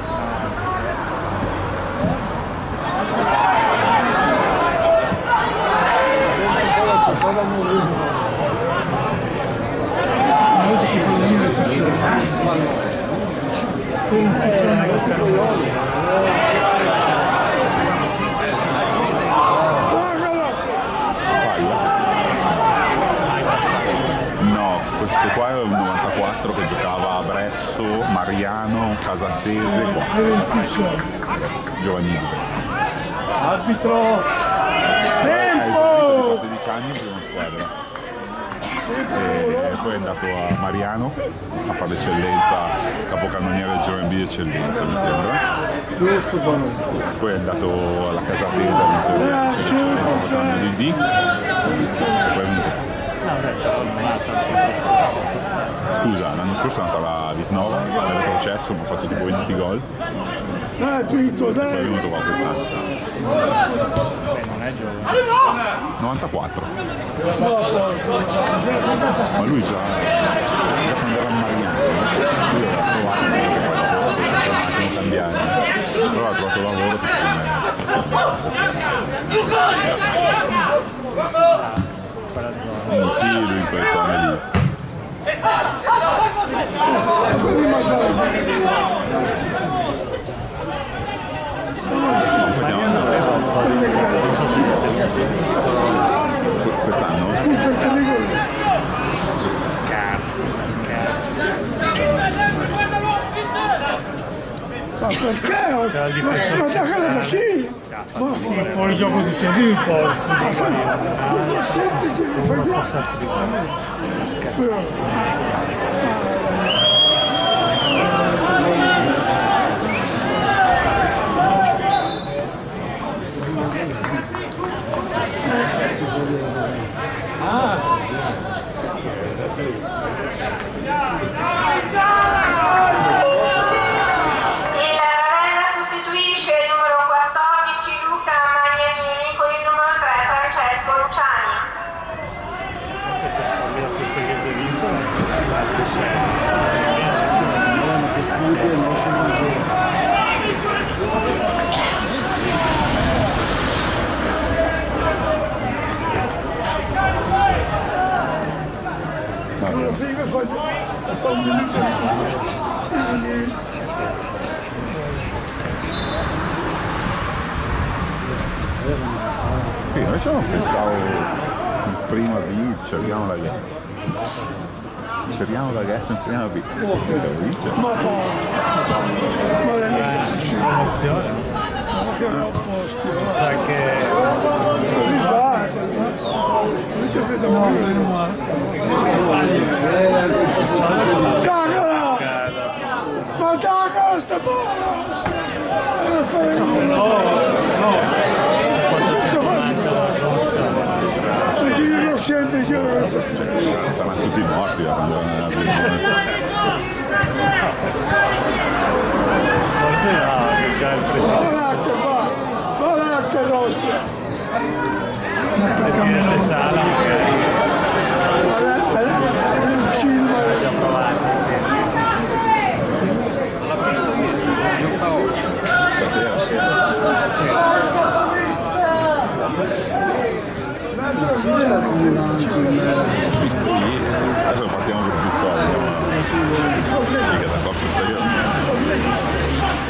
Guardala! Falla. No, questo qua è un 94 che giocava a Bresso, Mariano, Casatese, qua. Giovanili. Arbitro! Tempo! 16 anni in prima squadra. E poi è andato a Mariano a fare l'eccellenza, capocannoniere del B di eccellenza mi sembra. Poi è andato alla Casatese, ha vinto l'eccellenza il D. E poi è venuto Scusa, l'anno scorso è andato alla Visnova, processo, ma ha fatto tipo 20 gol, Dai, Pito, poi è dai! venuto qua quest'anno. beh, non è giovane 94. Ma lui già, già quando era a Mariano, lui aveva provato Gambiani. Però ha trovato lavoro per un sì, lui in quelle zone lì. Quest'anno? scarsi, ma scarsi. Ma perché? C'era il Ma difensore ma attaccare da chi? Ma Fuori gioco di Cedì poi. semplice, fai Il Ravenna sostituisce il numero 14 Luca Magnanini con il numero 3 Francesco Luciani. Io portoghese vinto, l'altro sei. Erano sostituiti e non sono ancora. Alla fine fai fa un minuto. Sì, invece non pensavo in prima B, cerchiamo la ghiaccia. Cerchiamo la ghiaccia in prima B. Ma fa. Ma le Promozione. che non posto. Mi sa che Mi fa. Io vedo male. Dagala! Ma dagala sta porra! Non fare Perché io non sento che io non so. Saranno tutti morti da quando vanno nella forse no, che c'è! Guardate nostra! presidente Sala magari Guardate, è un film. li ha provati. Visto lì, adesso partiamo per pistola. Mica da coppia italiana.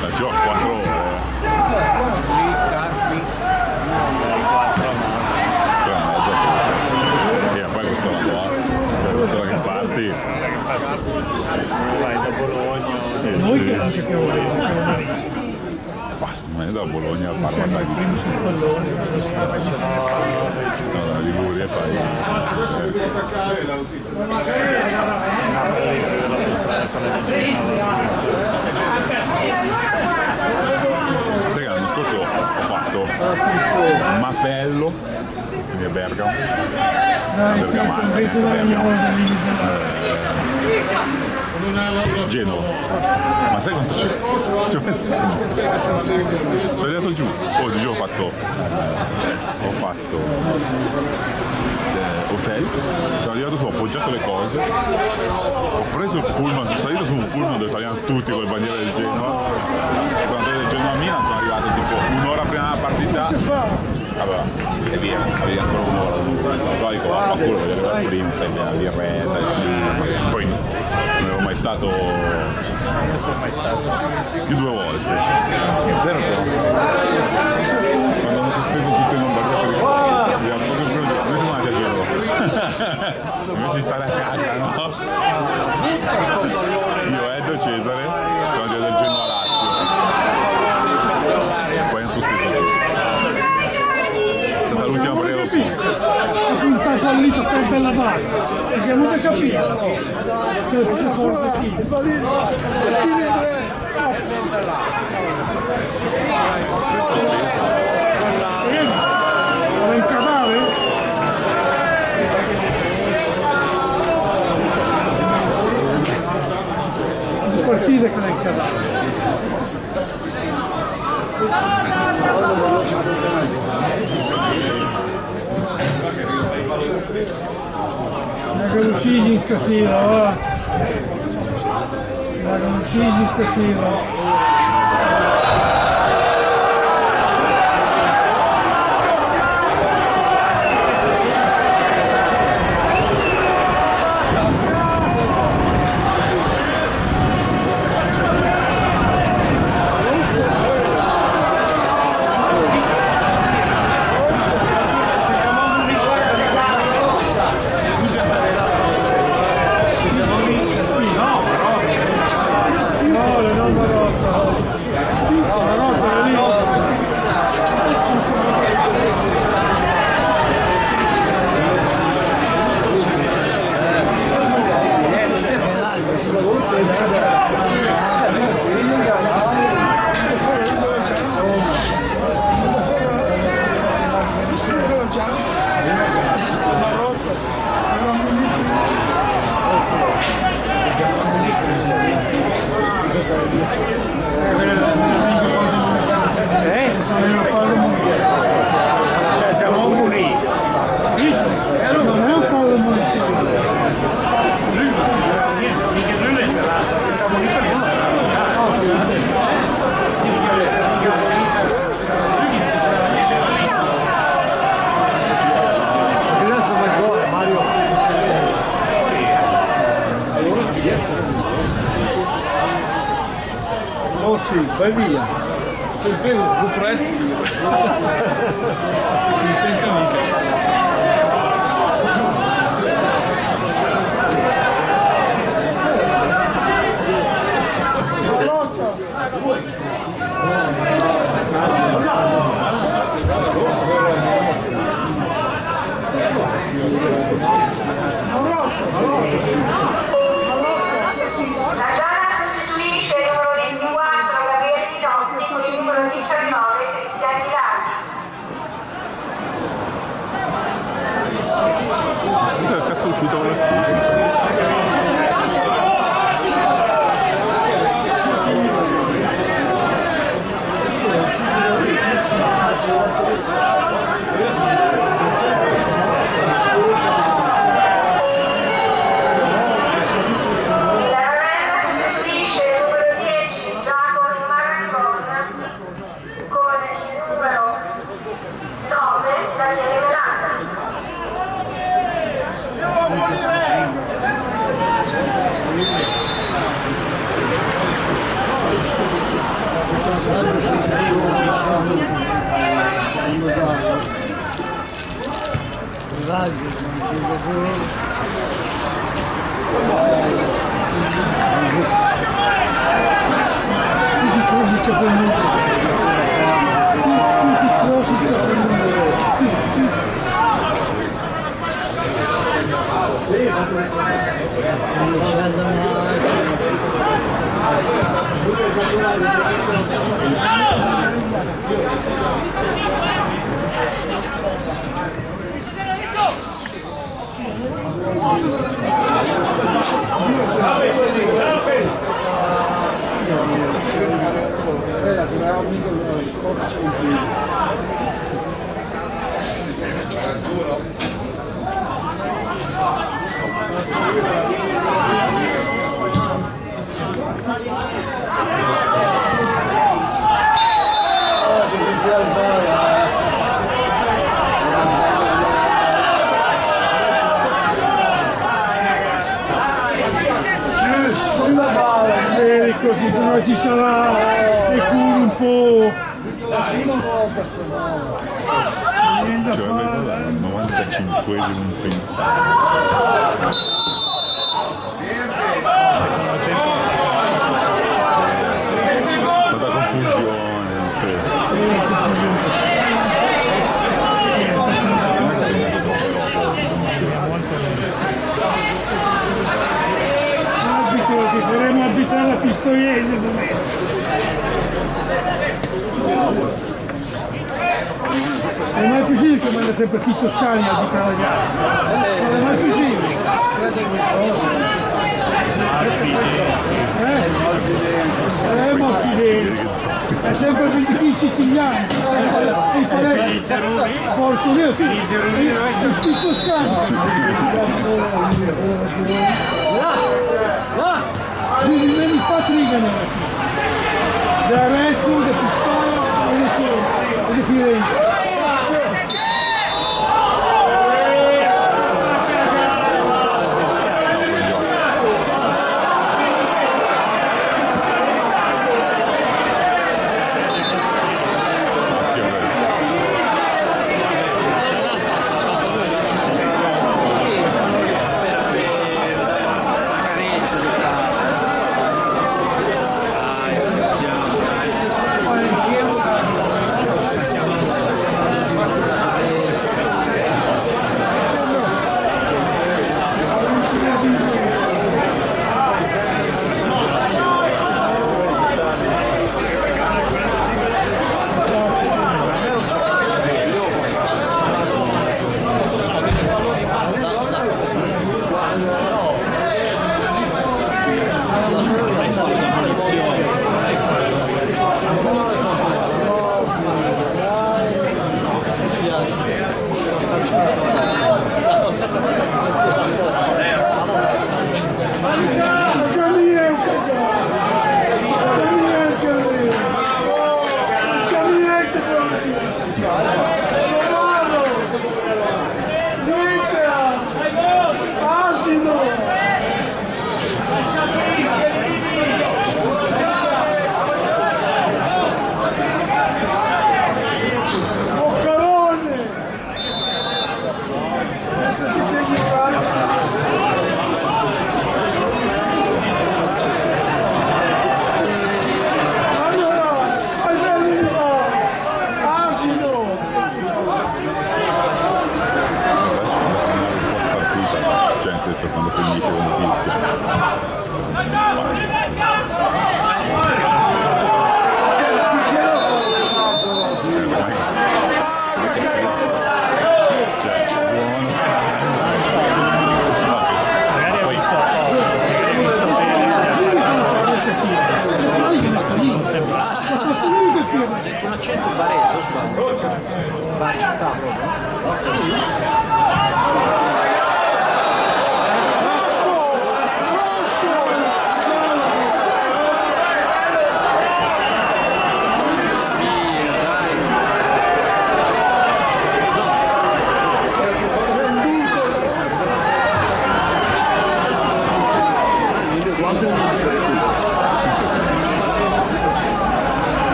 Ma ci ho 4 ore. Dai quattro a mano. Tre e. E poi questo la tua. Per questa che parti. Vai da Bologna. Noi che non capiamo Basta, è da Bologna a Parma da. No, da Liguria e poi. Che l'anno scorso ho fatto Mapello, quindi a Bergamo, Bergamo, Genova. Ma sai quanto ci ci ho messo? Sono arrivato giù. Oh, di giù ho fatto. Ho fatto. eh, hotel. Sono arrivato su, ho appoggiato le cose. Ho preso il pullman, sono salito su un pullman dove salivano tutti con le bandiere del Genova. Sono andato del Genova a Milan, sono arrivato tipo un'ora prima della partita. Allora, e via, avevi ancora un'ora. Poi dico, ma culo, voglio arrivare prima, sai, il film. Poi mai stato Non sono mai stato. più due volte. Zero Quando hanno sospeso tutte le Lombardia per il abbiamo proprio preso, noi siamo andati a Genova. Invece stare a casa, no? Io, Edo, Cesare, siamo andati dal Genoa a Lazio. Poi hanno sospeso tutto. È stata l'ultima partita dopo. Un salito per bella barca. Siamo già capiti. Che è più forte chi? Il balino, tiri tre. Era il cadavere? Partite con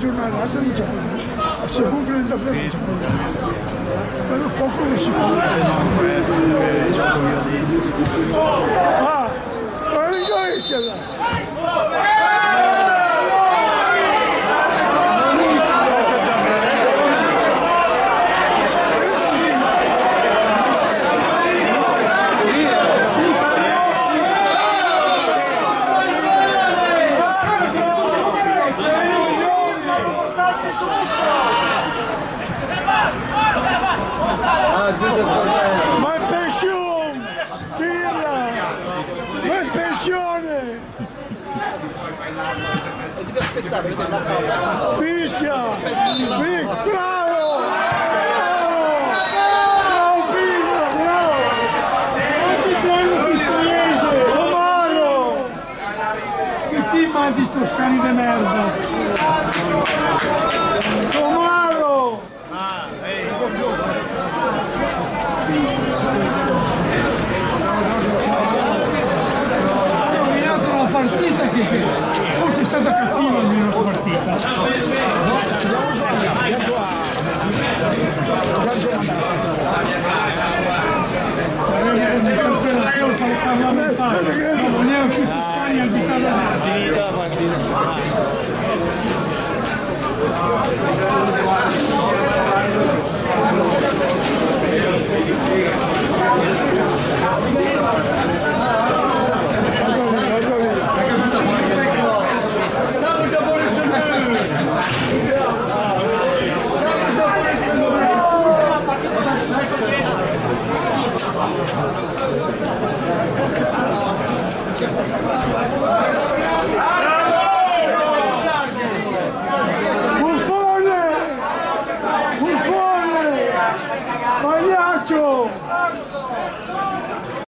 lui c'è una giornata, l'altra non c'è. Se compri davvero non c'è. Però poco lo si può. Ah, ma è egoista Tomaro! Che ti mandi sto scani di merda? Tomaro! Ha rovinato la partita che forse è stata cattiva almeno la partita. non è uscito Spagna al ditare Bravo!